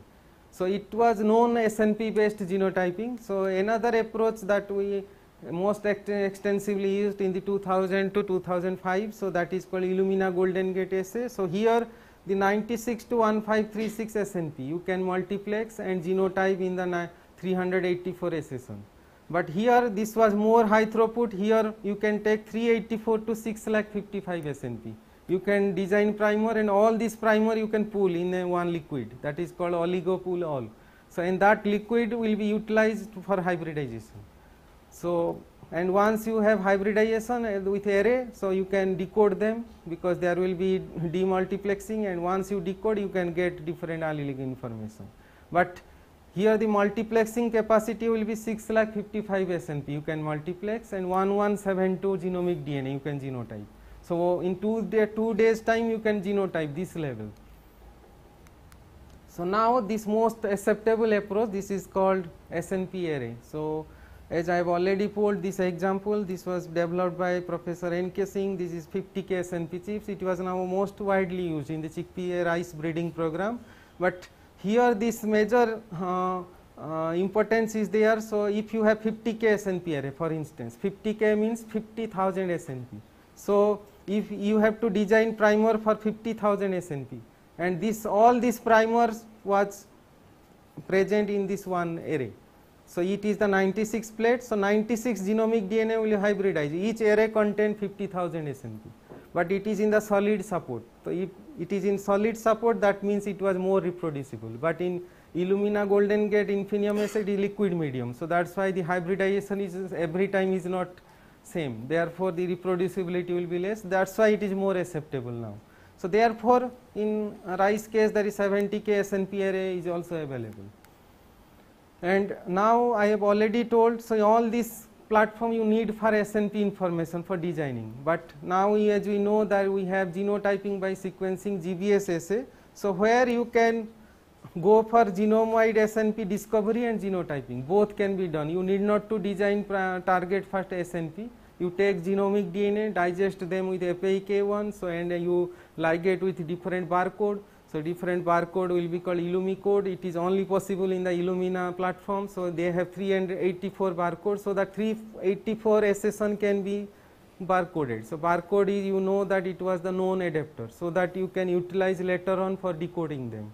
So, it was known SNP based genotyping. So, another approach that we most ext extensively used in the 2000 to 2005. So, that is called Illumina Golden Gate assay. So, here the 96 to 1536 SNP you can multiplex and genotype in the 384 accession. But here this was more high throughput here you can take 384 to 6 lakh 55 SNP you can design primer and all this primer you can pool in one liquid that is called oligo pool all. So, and that liquid will be utilized for hybridization. So, and once you have hybridization uh, with array, so you can decode them because there will be demultiplexing and once you decode you can get different allelic information. But here the multiplexing capacity will be 6 lakh 55 SNP you can multiplex and 1172 genomic DNA you can genotype. So, in two, day, two days time you can genotype this level. So, now this most acceptable approach this is called SNP array. So, as I have already told this example this was developed by Professor N. K. Singh this is 50 k SNP chips it was now most widely used in the chickpea rice breeding program, but here this major uh, uh, importance is there. So, if you have 50 k SNP array for instance 50 k means 50,000 SNP. So, if you have to design primer for 50,000 SNP and this all these primers was present in this one array. So, it is the 96 plate. So, 96 genomic DNA will hybridize each array contain 50,000 SNP, but it is in the solid support. So, if it is in solid support that means it was more reproducible, but in Illumina Golden Gate Infinium assay is liquid medium. So, that is why the hybridization is every time is not same therefore, the reproducibility will be less that is why it is more acceptable now. So, therefore, in rice case there is 70 k SNP array is also available. And now I have already told, so all this platform you need for SNP information for designing, but now as we know that we have genotyping by sequencing GBS assay. So, where you can go for genome wide SNP discovery and genotyping both can be done. You need not to design target first SNP. You take genomic DNA, digest them with FAK1 so and you ligate with different barcode. So different barcode will be called Illumicode. It is only possible in the Illumina platform. So they have 384 barcodes. So the 384 accession can be barcoded. So barcode is you know that it was the known adapter. So that you can utilize later on for decoding them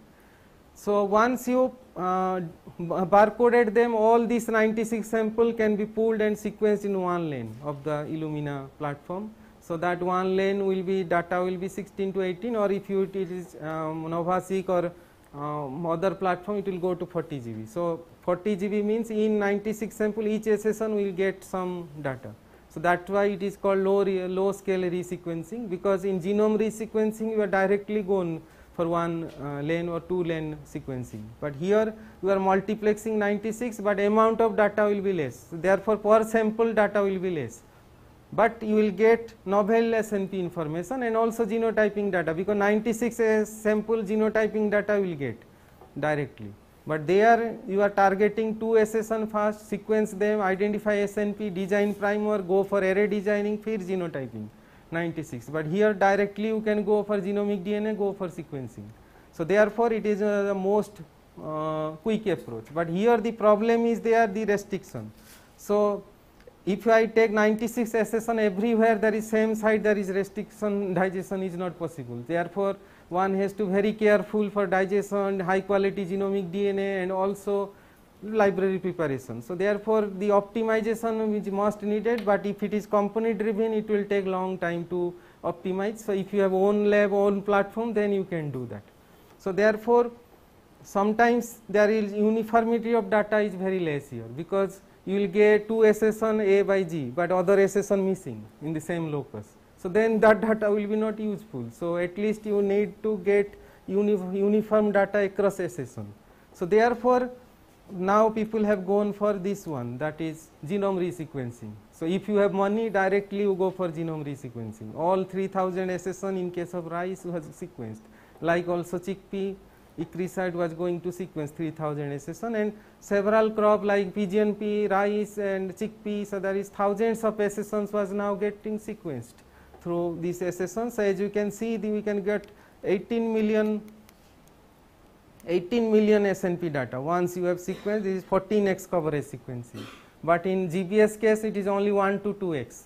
So once you uh, barcoded them, all these 96 sample can be pulled and sequenced in one lane of the Illumina platform. So that one lane will be data will be 16 to 18 or if you it is um, or um, other platform it will go to 40 GB. So 40 GB means in 96 sample each SSN will get some data. So that's why it is called low, low scale resequencing because in genome resequencing you are directly going for one uh, lane or two lane sequencing. But here you are multiplexing 96 but amount of data will be less. So therefore, per sample data will be less. But you will get novel SNP information and also genotyping data because 96 sample genotyping data will get directly. But there you are targeting two SSN first, sequence them, identify SNP, design primer, go for array designing, feed genotyping. 96 but here directly you can go for genomic DNA go for sequencing. So therefore it is uh, the most uh, quick approach but here the problem is there the restriction. So if I take 96 SSN everywhere there is same site there is restriction digestion is not possible therefore one has to very careful for digestion high quality genomic DNA and also library preparation. So therefore the optimization is most needed but if it is component driven it will take long time to optimize. So if you have own lab own platform then you can do that. So therefore sometimes there is uniformity of data is very less here because you will get two SSN A by G but other SSN missing in the same locus. So then that data will be not useful. So at least you need to get uni uniform data across SSN. So therefore now people have gone for this one that is genome resequencing. So if you have money directly you go for genome resequencing. All 3000 SSN in case of rice was sequenced like also chickpea ICRISAT was going to sequence 3000 SSN and several crop like pea, rice and chickpea. So there is thousands of SSNs was now getting sequenced through these. So as you can see the, we can get 18 million 18 million SNP data. Once you have sequenced, this is 14x coverage sequencing. But in GBS case, it is only 1 to 2x.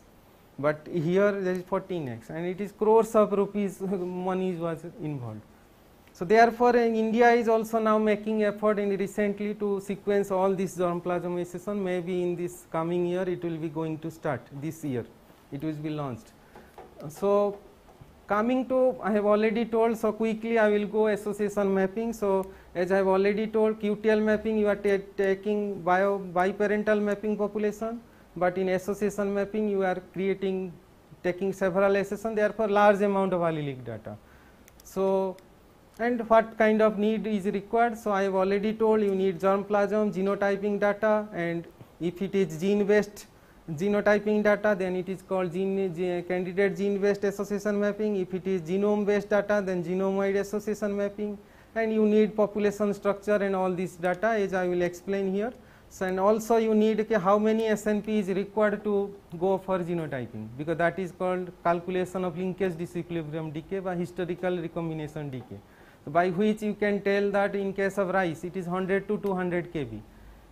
But here there is 14x and it is crores of rupees money was involved. So therefore, India is also now making effort in recently to sequence all this germplasm Maybe in this coming year, it will be going to start this year. It will be launched. So Coming to, I have already told, so quickly I will go association mapping. So as I have already told, QTL mapping, you are taking bio, biparental mapping population, but in association mapping, you are creating, taking several associations, therefore large amount of allelic data. So, and what kind of need is required? So I have already told you need germplasm, genotyping data, and if it is gene based genotyping data then it is called gene, gene, candidate gene based association mapping if it is genome based data then genome wide association mapping and you need population structure and all this data as I will explain here. So, and also you need okay, how many SNP is required to go for genotyping because that is called calculation of linkage disequilibrium decay by historical recombination decay. So, by which you can tell that in case of rice it is 100 to 200 kb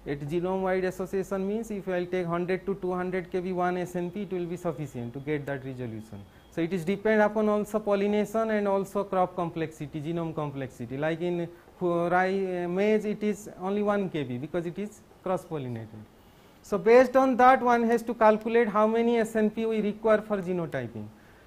at genome wide association means if I will take 100 to 200 kb one SNP it will be sufficient to get that resolution. So, it is depend upon also pollination and also crop complexity genome complexity like in rye eh, maize it is only 1 kb because it is cross pollinated. So, based on that one has to calculate how many SNP we require for genotyping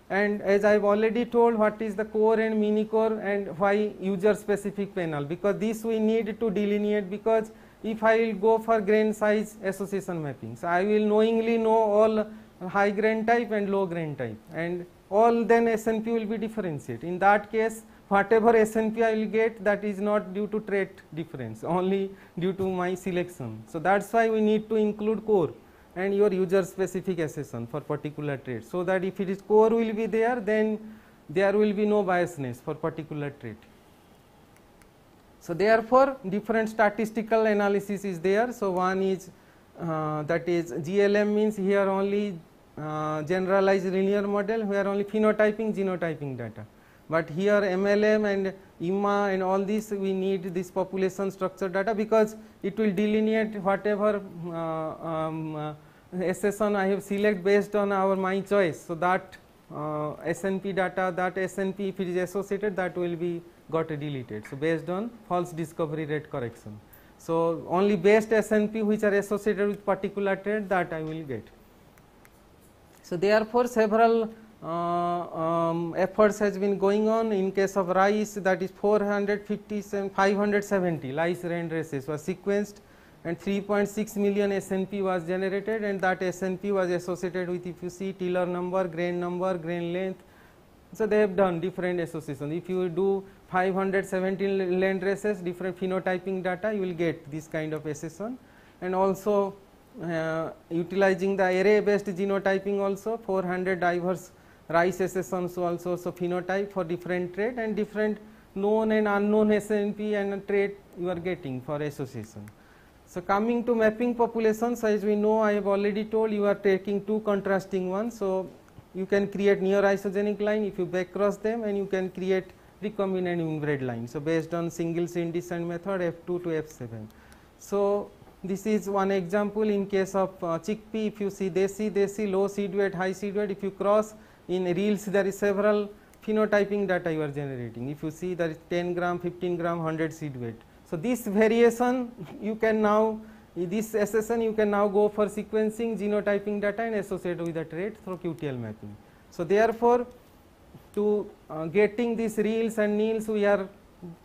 and as I have already told what is the core and mini core and why user specific panel because this we need to delineate because if I will go for grain size association mapping. So, I will knowingly know all high grain type and low grain type and all then SNP will be differentiated. In that case whatever SNP I will get that is not due to trait difference only due to my selection. So, that is why we need to include core and your user specific assessment for particular trait. So, that if it is core will be there then there will be no biasness for particular trait. So, therefore, different statistical analysis is there. So, one is uh, that is GLM means here only uh, generalized linear model where only phenotyping genotyping data. But here MLM and EMMA and all this we need this population structure data because it will delineate whatever uh, um, uh, SSN I have select based on our my choice. So, that uh, SNP data that SNP if it is associated that will be got deleted. So, based on false discovery rate correction. So, only best SNP which are associated with particular trait that I will get. So, therefore, several uh, um, efforts has been going on in case of rice that is 457 570 lice rand races was sequenced and 3.6 million SNP was generated and that SNP was associated with if you see tiller number, grain number, grain length. So, they have done different associations. If you do 517 land races different phenotyping data you will get this kind of assessment and also uh, utilizing the array based genotyping also 400 diverse rice accessions also so phenotype for different trait and different known and unknown SNP and trait you are getting for association. So, coming to mapping populations as we know I have already told you are taking two contrasting ones. So, you can create near isogenic line if you back cross them and you can create recombinant inbred line. So, based on single seed descent method F2 to F7. So, this is one example in case of uh, chickpea if you see desi, desi low seed weight, high seed weight if you cross in RILs there is several phenotyping data you are generating. If you see there is 10 gram, 15 gram, 100 seed weight so, this variation you can now this accession you can now go for sequencing genotyping data and associate with the trait through QTL mapping. So, therefore, to uh, getting these RILs and NILs we are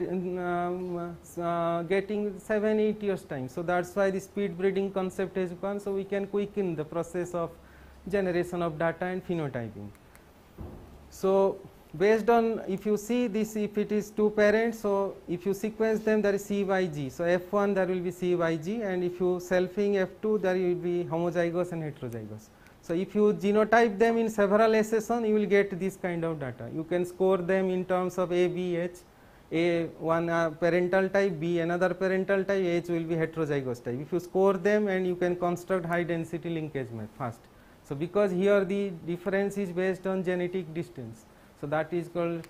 um, uh, getting 7 8 years time. So, that is why the speed breeding concept has gone. So, we can quicken the process of generation of data and phenotyping. So, based on if you see this if it is two parents. So, if you sequence them there is C by G. So, F1 there will be C by G and if you selfing F2 there will be homozygous and heterozygous. So, if you genotype them in several accession you will get this kind of data. You can score them in terms of A, B, H, A one uh, parental type, B another parental type, H will be heterozygous type. If you score them and you can construct high density linkage map fast. So, because here the difference is based on genetic distance. So, that is called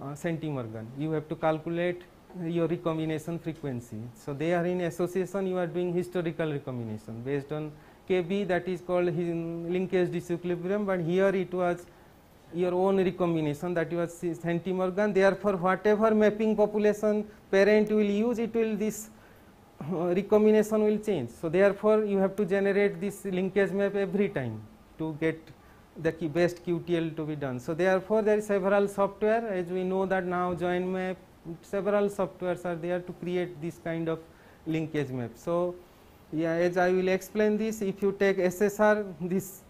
uh, centimorgan. You have to calculate your recombination frequency. So, they are in association you are doing historical recombination based on Kb that is called linkage disequilibrium, but here it was your own recombination that was centimorgan. Therefore, whatever mapping population parent will use it will this uh, recombination will change. So, therefore, you have to generate this linkage map every time to get the best QTL to be done. So, therefore, there is several software as we know that now JoinMap several softwares are there to create this kind of linkage map. So, yeah, as I will explain this if you take SSR this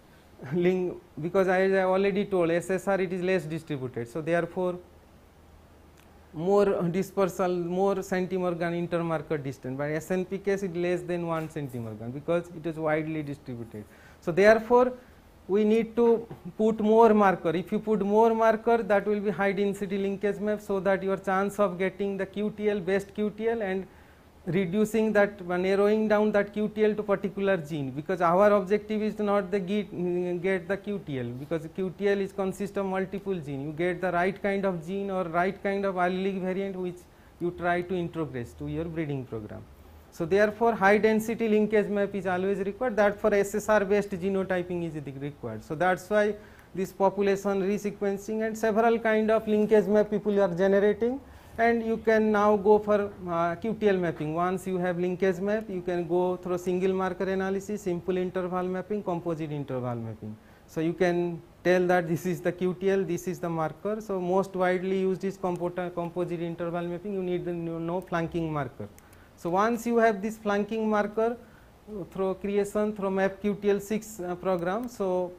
link because I, I already told SSR it is less distributed. So, therefore, more dispersal more centimorgan intermarker distance but SNP case it less than 1 centimorgan because it is widely distributed. So, therefore, we need to put more marker. If you put more marker that will be high density linkage map so that your chance of getting the QTL best QTL and reducing that uh, narrowing down that QTL to particular gene because our objective is not the get, mm, get the QTL because QTL is consist of multiple gene you get the right kind of gene or right kind of allelic variant which you try to introgress to your breeding program. So, therefore, high density linkage map is always required that for SSR based genotyping is required. So, that is why this population resequencing and several kind of linkage map people are generating and you can now go for uh, QTL mapping. Once you have linkage map you can go through single marker analysis, simple interval mapping, composite interval mapping. So, you can tell that this is the QTL, this is the marker. So, most widely used is composite interval mapping you need to know flanking marker. So, once you have this flanking marker through creation through MapQTL 6 uh, program. So,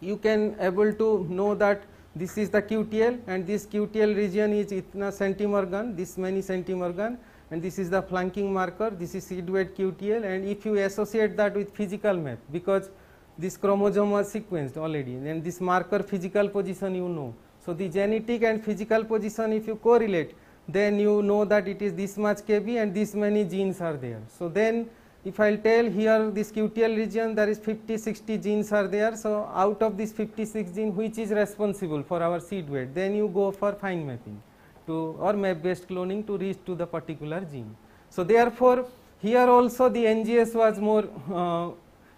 you can able to know that this is the QTL and this QTL region is itna centimorgan, this many centimorgan and this is the flanking marker, this is seed QTL and if you associate that with physical map because this chromosome was sequenced already and this marker physical position you know. So, the genetic and physical position if you correlate then you know that it is this much kb and this many genes are there. So, then if I will tell here this QTL region there is 50 60 genes are there. So, out of this 56 gene which is responsible for our seed weight then you go for fine mapping to or map based cloning to reach to the particular gene. So, therefore, here also the NGS was more uh,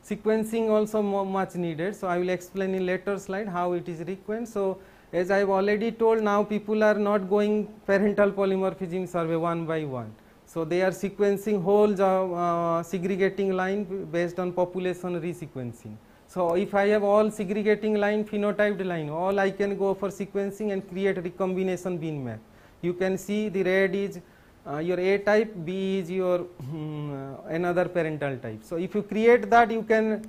sequencing also more much needed. So, I will explain in later slide how it is required. So, as I have already told now people are not going parental polymorphism survey one by one. So, they are sequencing whole uh, segregating line based on population resequencing. So, if I have all segregating line phenotyped line all I can go for sequencing and create recombination bin map. You can see the red is uh, your A type, B is your um, another parental type. So, if you create that you can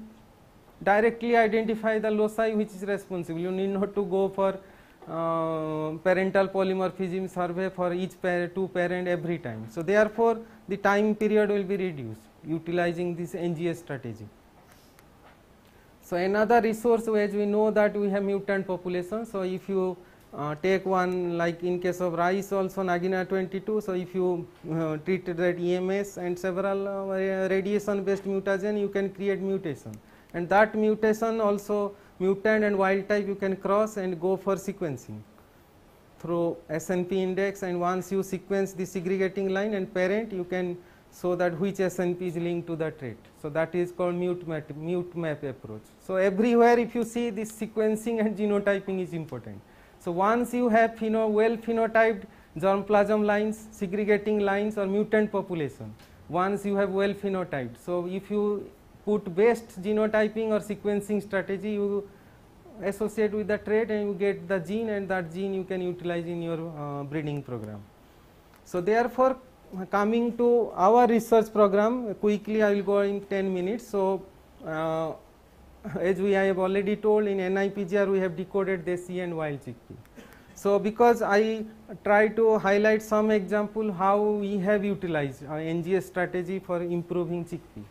directly identify the loci which is responsible. You need not to go for uh, parental polymorphism survey for each par two parent every time. So, therefore, the time period will be reduced utilizing this NGS strategy. So, another resource as we know that we have mutant population. So, if you uh, take one like in case of rice also Nagina 22. So, if you uh, treat that EMS and several uh, radiation based mutagen you can create mutation and that mutation also mutant and wild type you can cross and go for sequencing through SNP index and once you sequence the segregating line and parent you can show that which SNP is linked to the trait. So, that is called MutMap, mute map approach. So, everywhere if you see this sequencing and genotyping is important. So, once you have pheno well phenotyped germplasm lines, segregating lines or mutant population, once you have well phenotyped. So, if you put best genotyping or sequencing strategy, you associate with the trait and you get the gene and that gene you can utilize in your uh, breeding program. So, therefore, coming to our research program quickly I will go in 10 minutes. So, uh, as we have already told in NIPGR we have decoded desi and wild chickpea. So, because I try to highlight some example how we have utilized our NGS strategy for improving chickpea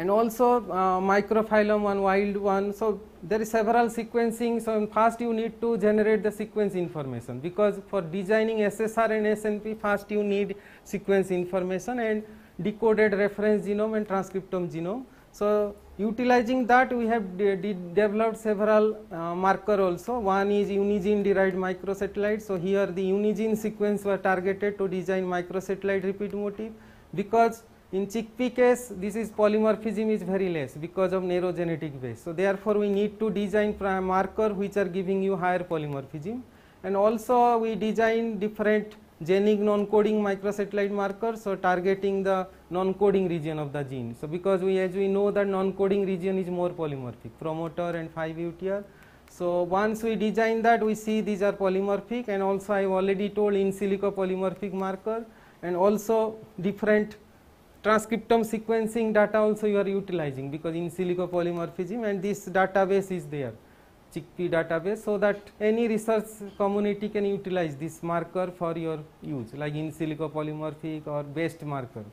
and also uh, microphyllum one wild one. So, there is several sequencing. So, first you need to generate the sequence information because for designing SSR and SNP first you need sequence information and decoded reference genome and transcriptome genome. So, utilizing that we have de de developed several uh, marker also one is unigene derived microsatellite. So, here the unigene sequence were targeted to design microsatellite repeat motif because in chickpea case this is polymorphism is very less because of narrow genetic base. So, therefore, we need to design marker which are giving you higher polymorphism and also we design different genic non-coding microsatellite markers. So, targeting the non-coding region of the gene. So, because we as we know that non-coding region is more polymorphic promoter and 5 UTR. So, once we design that we see these are polymorphic and also I have already told in silico polymorphic marker and also different transcriptome sequencing data also you are utilizing because in silico polymorphism and this database is there chickpea database so that any research community can utilize this marker for your use like in silico polymorphic or best marker.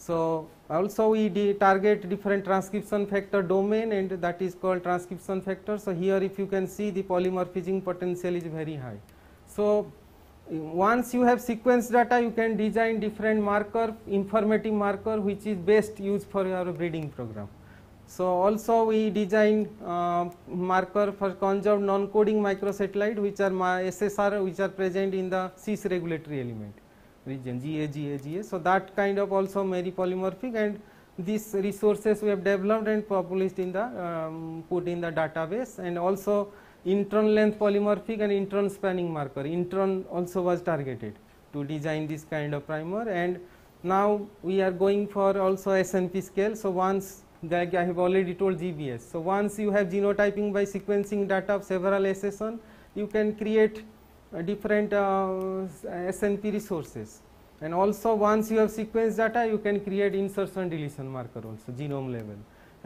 So, also we target different transcription factor domain and that is called transcription factor. So, here if you can see the polymorphism potential is very high. So, once you have sequence data you can design different marker informative marker which is best used for your breeding program. So, also we design uh, marker for conserved non-coding microsatellite which are my SSR which are present in the cis regulatory element region GA, GA. So, that kind of also very polymorphic and these resources we have developed and published in the um, put in the database and also intron length polymorphic and intron spanning marker. Intron also was targeted to design this kind of primer and now we are going for also SNP scale. So, once like I have already told GBS. So, once you have genotyping by sequencing data of several SSN, you can create uh, different uh, SNP resources and also once you have sequence data you can create insertion deletion marker also genome level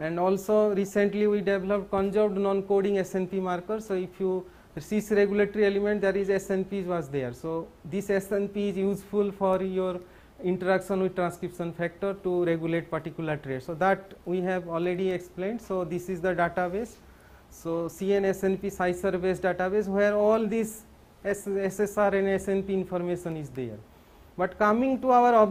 and also recently we developed conserved non-coding SNP marker. So, if you cis regulatory element there is SNP was there. So, this SNP is useful for your interaction with transcription factor to regulate particular traits. So, that we have already explained. So, this is the database. So, CN SNP CISR based database where all this SSR and SNP information is there. But coming to our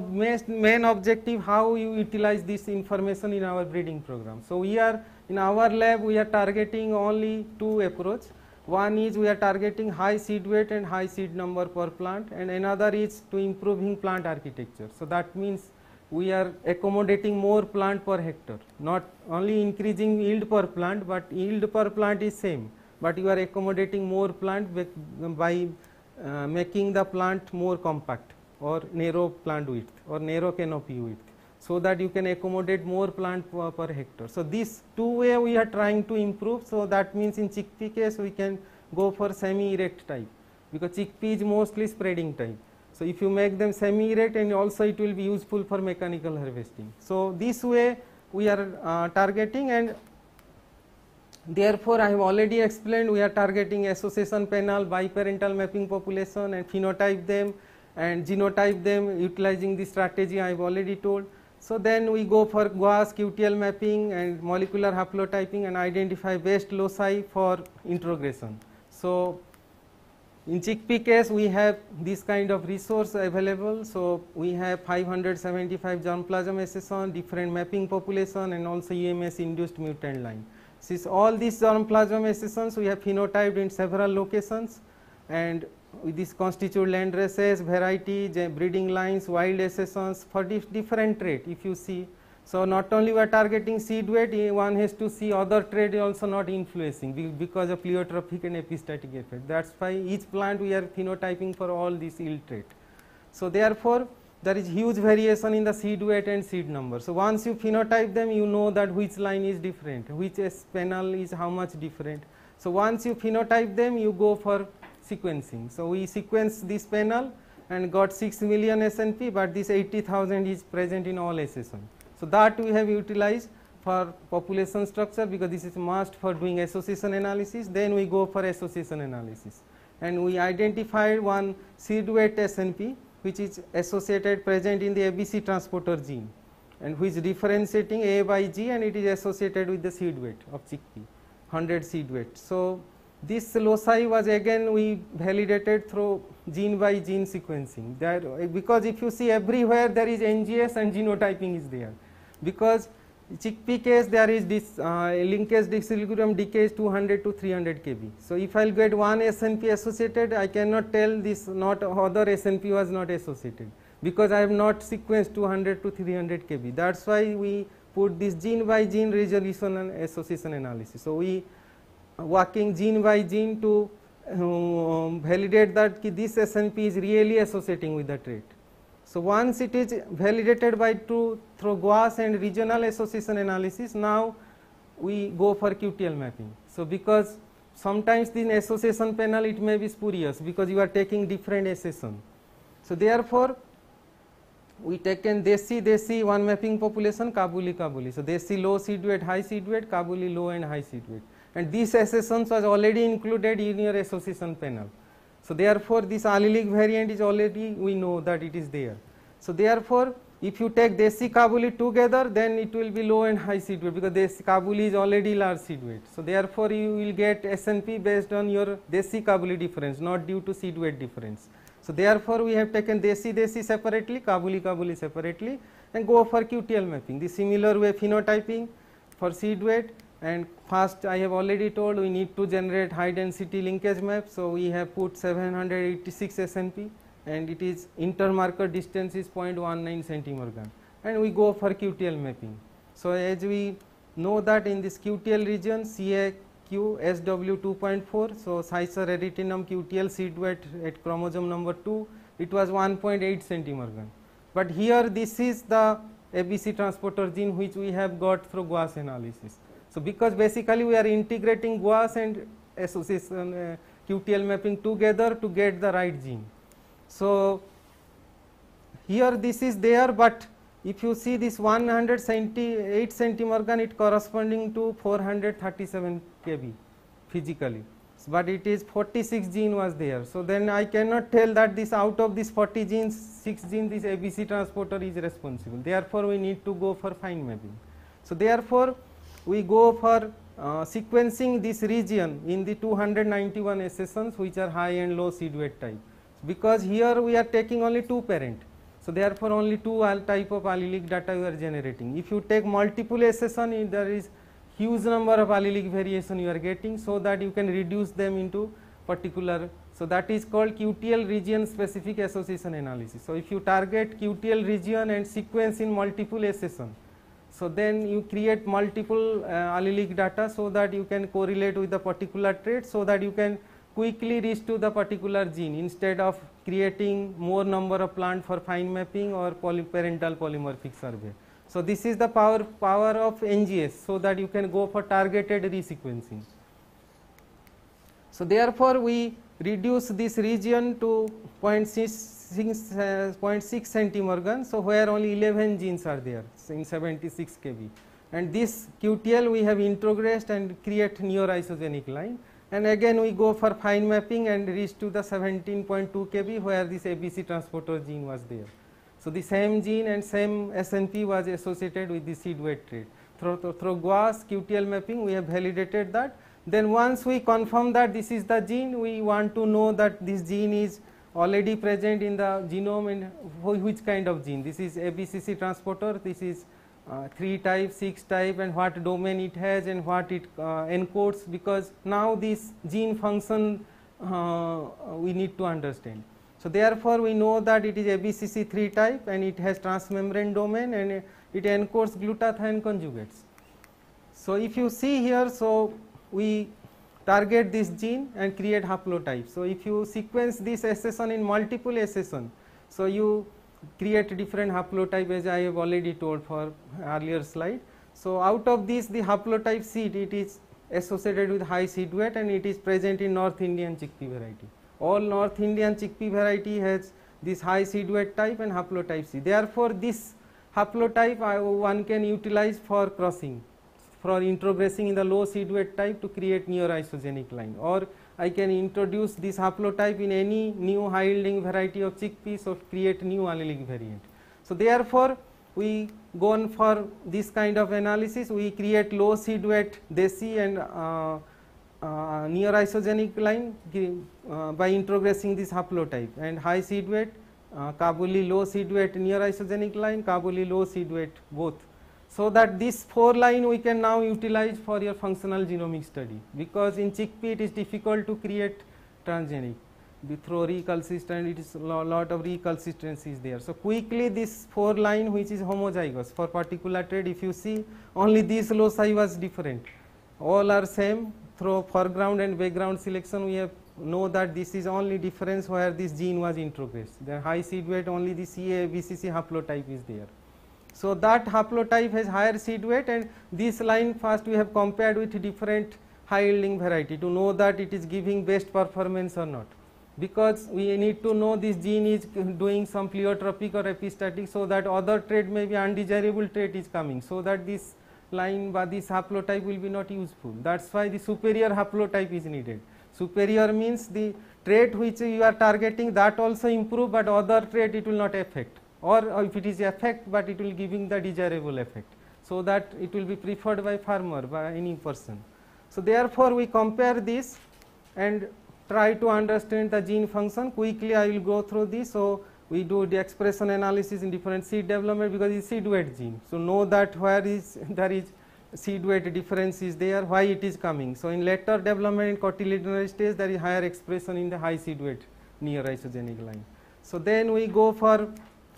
main objective how you utilize this information in our breeding program. So, we are in our lab we are targeting only two approach. One is we are targeting high seed weight and high seed number per plant and another is to improving plant architecture. So, that means we are accommodating more plant per hectare not only increasing yield per plant, but yield per plant is same but you are accommodating more plant by uh, making the plant more compact or narrow plant width or narrow canopy width so that you can accommodate more plant per, per hectare. So, this two way we are trying to improve. So, that means in chickpea case we can go for semi erect type because chickpea is mostly spreading type. So, if you make them semi erect and also it will be useful for mechanical harvesting. So, this way we are uh, targeting and therefore, I have already explained we are targeting association panel biparental mapping population and phenotype them and genotype them utilizing the strategy I have already told. So, then we go for GWAS, QTL mapping and molecular haplotyping and identify best loci for introgression. So, in chickpea case we have this kind of resource available. So, we have 575 germplasm accession, different mapping population and also EMS induced mutant line. Since all these germplasm accessions we have phenotyped in several locations and this constitute land races, variety, breeding lines, wild accessions for different trait if you see. So, not only we are targeting seed weight, eh, one has to see other trait also not influencing because of pleiotropic and epistatic effect. That is why each plant we are phenotyping for all these yield trait. So, therefore, there is huge variation in the seed weight and seed number. So, once you phenotype them you know that which line is different, which S panel is how much different. So, once you phenotype them you go for sequencing. So, we sequence this panel and got 6 million SNP, but this 80,000 is present in all accession. So, that we have utilized for population structure because this is must for doing association analysis, then we go for association analysis. And we identified one seed weight SNP which is associated present in the ABC transporter gene and which differentiating A by G and it is associated with the seed weight of chickpea 100 seed weight. So, this loci was again we validated through gene by gene sequencing that because if you see everywhere there is NGS and genotyping is there because chickpea case there is this uh, linkage disequilibrium decay is 200 to 300 kb. So, if I will get one SNP associated I cannot tell this not other SNP was not associated because I have not sequenced 200 to 300 kb that is why we put this gene by gene resolution and association analysis. So, we working gene by gene to um, validate that this SNP is really associating with the trait. So, once it is validated by two through GWAS and regional association analysis, now we go for QTL mapping. So, because sometimes in association panel it may be spurious because you are taking different accession. So, therefore, we take taken Desi Desi one mapping population Kabuli Kabuli. So, Desi low seed weight, high seed weight, Kabuli low and high seed weight and these accessions was already included in your association panel. So, therefore, this allelic variant is already we know that it is there. So, therefore, if you take Desi Kabuli together then it will be low and high seed weight because Desi Kabuli is already large seed weight. So, therefore, you will get SNP based on your Desi Kabuli difference not due to seed weight difference. So, therefore, we have taken Desi Desi separately, Kabuli Kabuli separately and go for QTL mapping. The similar way phenotyping for seed weight and first I have already told we need to generate high density linkage map. So, we have put 786 SNP and it is intermarker distance is 0.19 centimorgan and we go for QTL mapping. So, as we know that in this QTL region CAQ SW 2.4. So, Cicer arietinum QTL seed weight at chromosome number 2 it was 1.8 centimorgan. But here this is the ABC transporter gene which we have got through GWAS analysis. So, because basically we are integrating GWAS and association uh, QTL mapping together to get the right gene. So, here this is there, but if you see this 178 centimorgan it corresponding to 437 kb physically, but it is 46 gene was there. So, then I cannot tell that this out of this 40 genes 6 gene this ABC transporter is responsible. Therefore, we need to go for fine mapping. So, therefore, we go for uh, sequencing this region in the 291 accessions which are high and low seed weight type because here we are taking only two parent. So, therefore, only two type of allelic data you are generating. If you take multiple accession there is huge number of allelic variation you are getting so that you can reduce them into particular. So, that is called QTL region specific association analysis. So, if you target QTL region and sequence in multiple accession So then you create multiple uh, allelic data so that you can correlate with the particular trait so that you can quickly reach to the particular gene instead of creating more number of plant for fine mapping or parental polymorphic survey. So this is the power, power of NGS so that you can go for targeted resequencing. So therefore we reduce this region to 0.6, uh, 0.6 centimorgan, so where only 11 genes are there in 76 kb. And this QTL we have introgressed and create near isogenic line and again we go for fine mapping and reach to the 17.2 kb where this ABC transporter gene was there. So the same gene and same SNP was associated with the seed weight trait. Through, through, GWAS QTL mapping we have validated that then once we confirm that this is the gene, we want to know that this gene is already present in the genome and which kind of gene. This is ABCC transporter, this is uh, 3 type, 6 type and what domain it has and what it uh, encodes because now this gene function uh, we need to understand. So therefore, we know that it is ABCC 3 type and it has transmembrane domain and it encodes glutathione conjugates. So if you see here, so we target this gene and create haplotype. So, if you sequence this accession in multiple accession, so you create different haplotype as I have already told for earlier slide. So, out of this the haplotype seed it is associated with high seed weight and it is present in North Indian chickpea variety. All North Indian chickpea variety has this high seed weight type and haplotype C. Therefore, this haplotype one can utilize for crossing for introgressing in the low seed weight type to create near isogenic line. Or I can introduce this haplotype in any new high yielding variety of chickpeas or create new allelic variant. So therefore, we go on for this kind of analysis, we create low seed weight desi and uh, uh, near isogenic line uh, by introgressing this haplotype. And high seed weight, uh, Kabuli low seed weight near isogenic line, Kabuli low seed weight both so that this 4 line we can now utilize for your functional genomic study. Because in chickpea it is difficult to create transgenic. Through recalcitrant it is a lot of recalcitrancy there. So, quickly this 4 line which is homozygous for particular trait if you see only this loci was different. All are same. Through foreground and background selection we have know that this is only difference where this gene was introgressed the high seed weight only the CA BCC haplotype is there. So, that haplotype has higher seed weight and this line first we have compared with different high yielding variety to know that it is giving best performance or not. Because we need to know this gene is doing some pleiotropic or epistatic so that other trait may be undesirable trait is coming so that this line by this haplotype will be not useful. That is why the superior haplotype is needed. Superior means the trait which you are targeting that also improve but other trait it will not affect or uh, if it is effect but it will giving the desirable effect. So, that it will be preferred by farmer by any person. So, therefore, we compare this and try to understand the gene function quickly I will go through this. So, we do the expression analysis in different seed development because it is seed weight gene. So, know that where is there is seed weight difference is there why it is coming. So, in later development in cotyledonary stage there is higher expression in the high seed weight near isogenic line. So, then we go for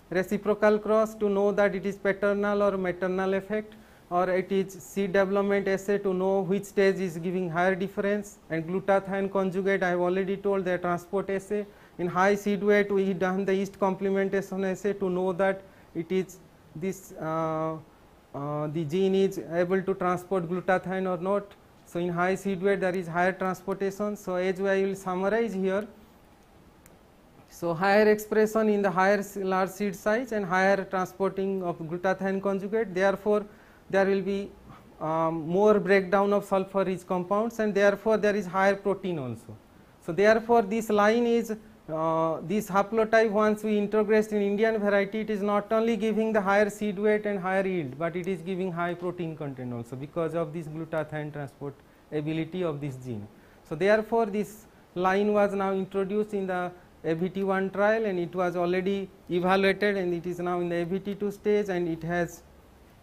reciprocal cross to know that it is paternal or maternal effect or it is seed development assay to know which stage is giving higher difference and glutathione conjugate I have already told the transport assay. In high seed weight we done the yeast complementation assay to know that it is this uh, uh, the gene is able to transport glutathione or not. So, in high seed weight there is higher transportation. So, as I will summarize here so, higher expression in the higher large seed size and higher transporting of glutathione conjugate therefore, there will be um, more breakdown of sulfur rich compounds and therefore, there is higher protein also. So, therefore, this line is uh, this haplotype once we introgress in Indian variety it is not only giving the higher seed weight and higher yield, but it is giving high protein content also because of this glutathione transport ability of this gene. So, therefore, this line was now introduced in the AVT1 trial and it was already evaluated and it is now in the AVT2 stage and it has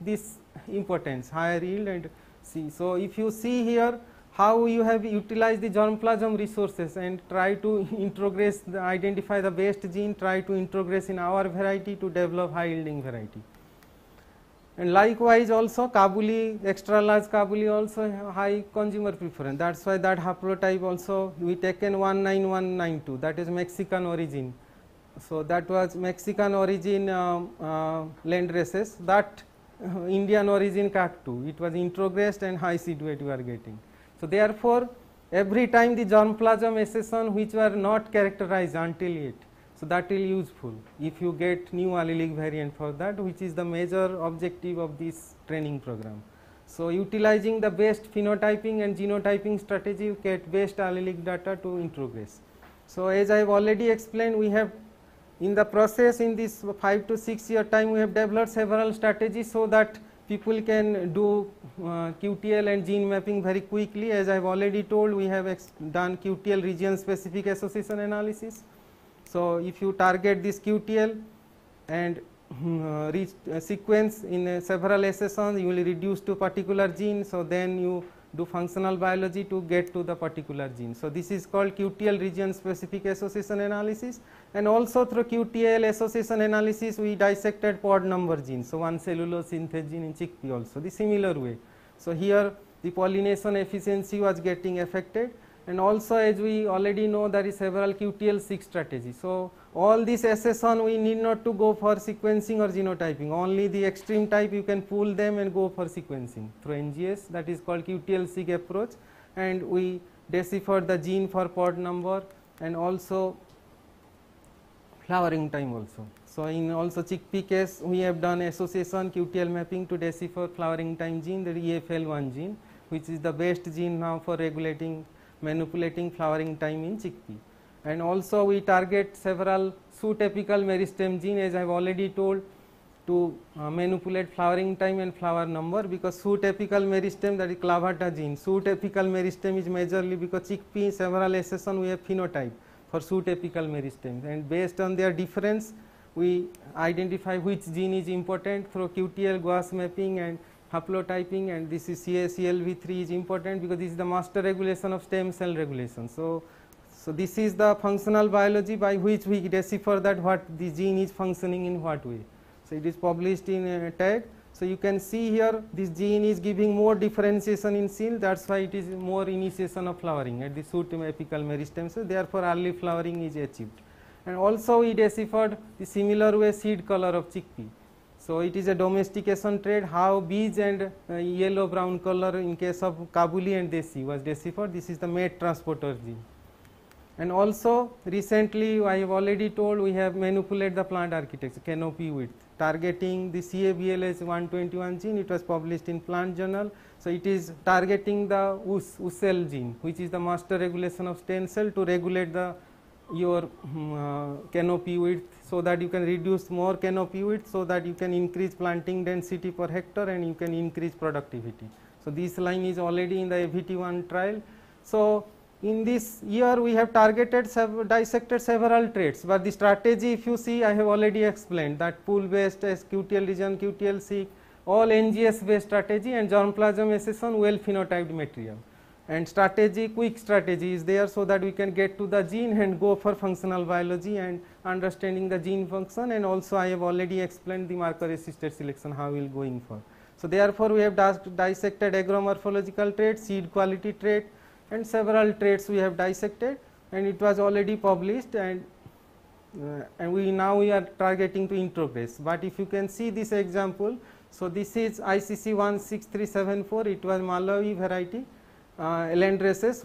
this importance higher yield and see. So, if you see here how you have utilized the germplasm resources and try to introgress the identify the best gene try to introgress in our variety to develop high yielding variety. And likewise also Kabuli, extra large Kabuli also high consumer preference. That's why that haplotype also we taken 19192 that is Mexican origin. So that was Mexican origin uh, uh, races that uh, Indian origin cactus. It was introgressed and high seed weight we are getting. So therefore every time the germplasm accession which were not characterized until yet so, that will be useful if you get new allelic variant for that which is the major objective of this training program. So, utilizing the best phenotyping and genotyping strategy you get best allelic data to introgress. So, as I have already explained we have in the process in this 5 to 6 year time we have developed several strategies so that people can do uh, QTL and gene mapping very quickly as I have already told we have done QTL region specific association analysis so, if you target this QTL and uh, reach uh, sequence in uh, several accessions, you will reduce to particular gene. So, then you do functional biology to get to the particular gene. So, this is called QTL region specific association analysis and also through QTL association analysis we dissected pod number genes. So, one cellulose synthase gene in chickpea also the similar way. So, here the pollination efficiency was getting affected and also as we already know there is several QTL seq strategies. So, all these accession we need not to go for sequencing or genotyping only the extreme type you can pull them and go for sequencing through NGS that is called QTL seq approach and we decipher the gene for pod number and also flowering time also. So, in also chickpea case we have done association QTL mapping to decipher flowering time gene the EFL1 gene which is the best gene now for regulating manipulating flowering time in chickpea. And also we target several shoot apical meristem gene as I have already told to uh, manipulate flowering time and flower number because shoot apical meristem that is clavata gene. Shoot apical meristem is majorly because chickpea several accession we have phenotype for shoot apical meristems and based on their difference we identify which gene is important through QTL GWAS mapping and haplotyping and this is CLV3 is important because this is the master regulation of stem cell regulation. So, so this is the functional biology by which we decipher that what the gene is functioning in what way. So, it is published in a tag. So, you can see here this gene is giving more differentiation in seal that is why it is more initiation of flowering at the shoot apical meristem. So, therefore, early flowering is achieved and also we deciphered the similar way seed color of chickpea. So, it is a domestication trait how beige and uh, yellow brown color in case of Kabuli and Desi was deciphered this is the mate transporter gene. And also recently I have already told we have manipulated the plant architecture canopy width targeting the CABLS 121 gene it was published in plant journal. So, it is targeting the US, WUSCHEL gene which is the master regulation of stem cell to regulate the your um, canopy width so that you can reduce more canopy width so that you can increase planting density per hectare and you can increase productivity. So, this line is already in the AVT1 trial. So, in this year we have targeted sev dissected several traits, but the strategy if you see I have already explained that pool based as QTL region, QTL seq all NGS based strategy and germplasm accession well phenotyped material and strategy quick strategy is there so that we can get to the gene and go for functional biology and understanding the gene function and also I have already explained the marker assisted selection how we will going for. So, therefore, we have dissected agromorphological traits, seed quality trait and several traits we have dissected and it was already published and uh, and we now we are targeting to introgress. But if you can see this example, so this is ICC 16374, it was Malawi variety uh,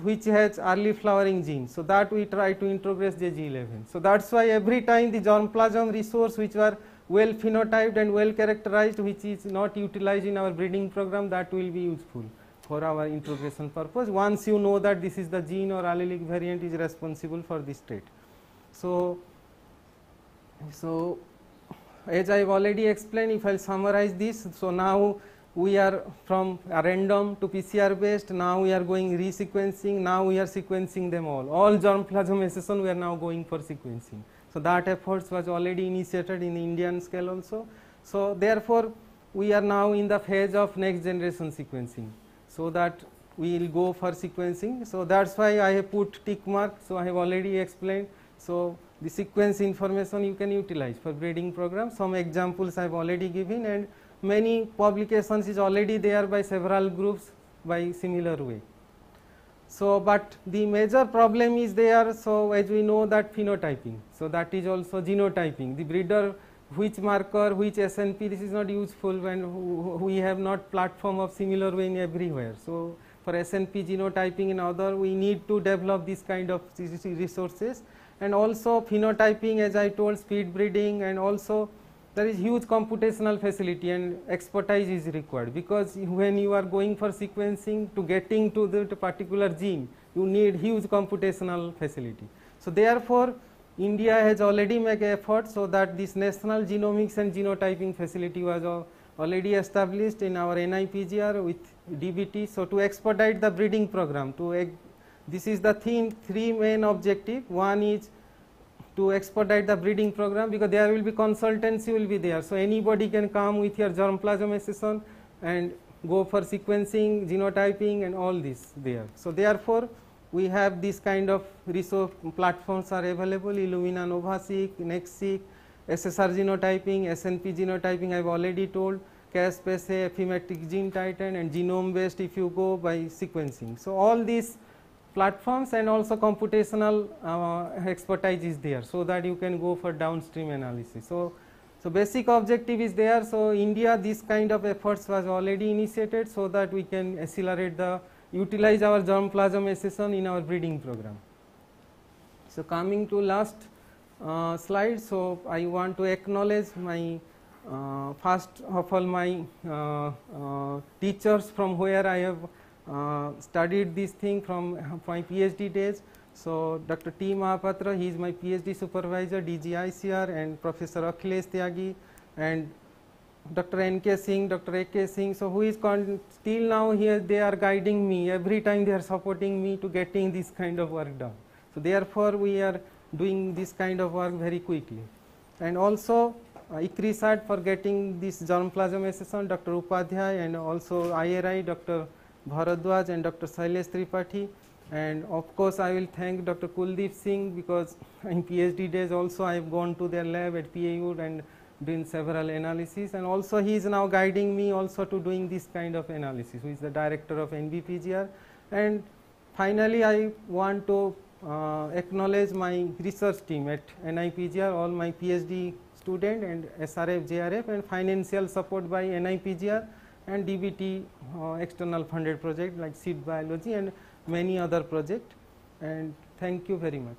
which has early flowering gene. So, that we try to introgress JG11. So, that is why every time the germplasm resource which were well phenotyped and well characterized which is not utilized in our breeding program that will be useful for our introgression purpose once you know that this is the gene or allelic variant is responsible for this trait. So, so as I have already explained if I will summarize this. So, now we are from random to PCR based, now we are going resequencing, now we are sequencing them all. All germplasm accession we are now going for sequencing. So, that efforts was already initiated in the Indian scale also. So, therefore, we are now in the phase of next generation sequencing. So, that we will go for sequencing. So, that is why I have put tick mark. So, I have already explained. So, the sequence information you can utilize for breeding program. Some examples I have already given and many publications is already there by several groups by similar way. So, but the major problem is there, so as we know that phenotyping, so that is also genotyping, the breeder which marker, which SNP, this is not useful when we have not platform of similar way in everywhere. So, for SNP genotyping and other we need to develop this kind of resources and also phenotyping as I told speed breeding and also there is huge computational facility and expertise is required because when you are going for sequencing to getting to the particular gene you need huge computational facility. So, therefore, India has already made effort so that this national genomics and genotyping facility was already established in our NIPGR with DBT. So, to expedite the breeding program to this is the theme three main objective one is to expedite the breeding program because there will be consultancy will be there. So, anybody can come with your germplasm accession and go for sequencing, genotyping and all this there. So, therefore, we have this kind of resource platforms are available Illumina NovaSeq, NextSeq, SSR genotyping, SNP genotyping I have already told, Caspase, Affymetrix GeneTitan and genome based if you go by sequencing. So, all these platforms and also computational uh, expertise is there so that you can go for downstream analysis. So, so basic objective is there. So, India this kind of efforts was already initiated so that we can accelerate the utilize our germplasm accession in our breeding program. So, coming to last uh, slide. So, I want to acknowledge my uh, first of all my uh, uh teachers from where I have studied this thing from my PhD days. So, Dr. T. Mohapatra, he is my PhD supervisor, DG ICAR and Professor Akhilesh Tyagi and Dr. N. K. Singh, Dr. A. K. Singh. So, who is still now here they are guiding me every time they are supporting me to getting this kind of work done. So, therefore, we are doing this kind of work very quickly and also uh, ICRISAT for getting this germplasm accession Dr. Upadhyay and also IARI Dr. Bharadwaj and Dr. Sailesh Tripathi and of course I will thank Dr. Kuldeep Singh because in PhD days also I have gone to their lab at PAU and doing several analyses and also he is now guiding me also to doing this kind of analysis who is the director of NBPGR and finally I want to uh, acknowledge my research team at NIPGR all my PhD student and SRF, JRF and financial support by NIPGR and DBT uh, external funded project like seed biology and many other project and thank you very much.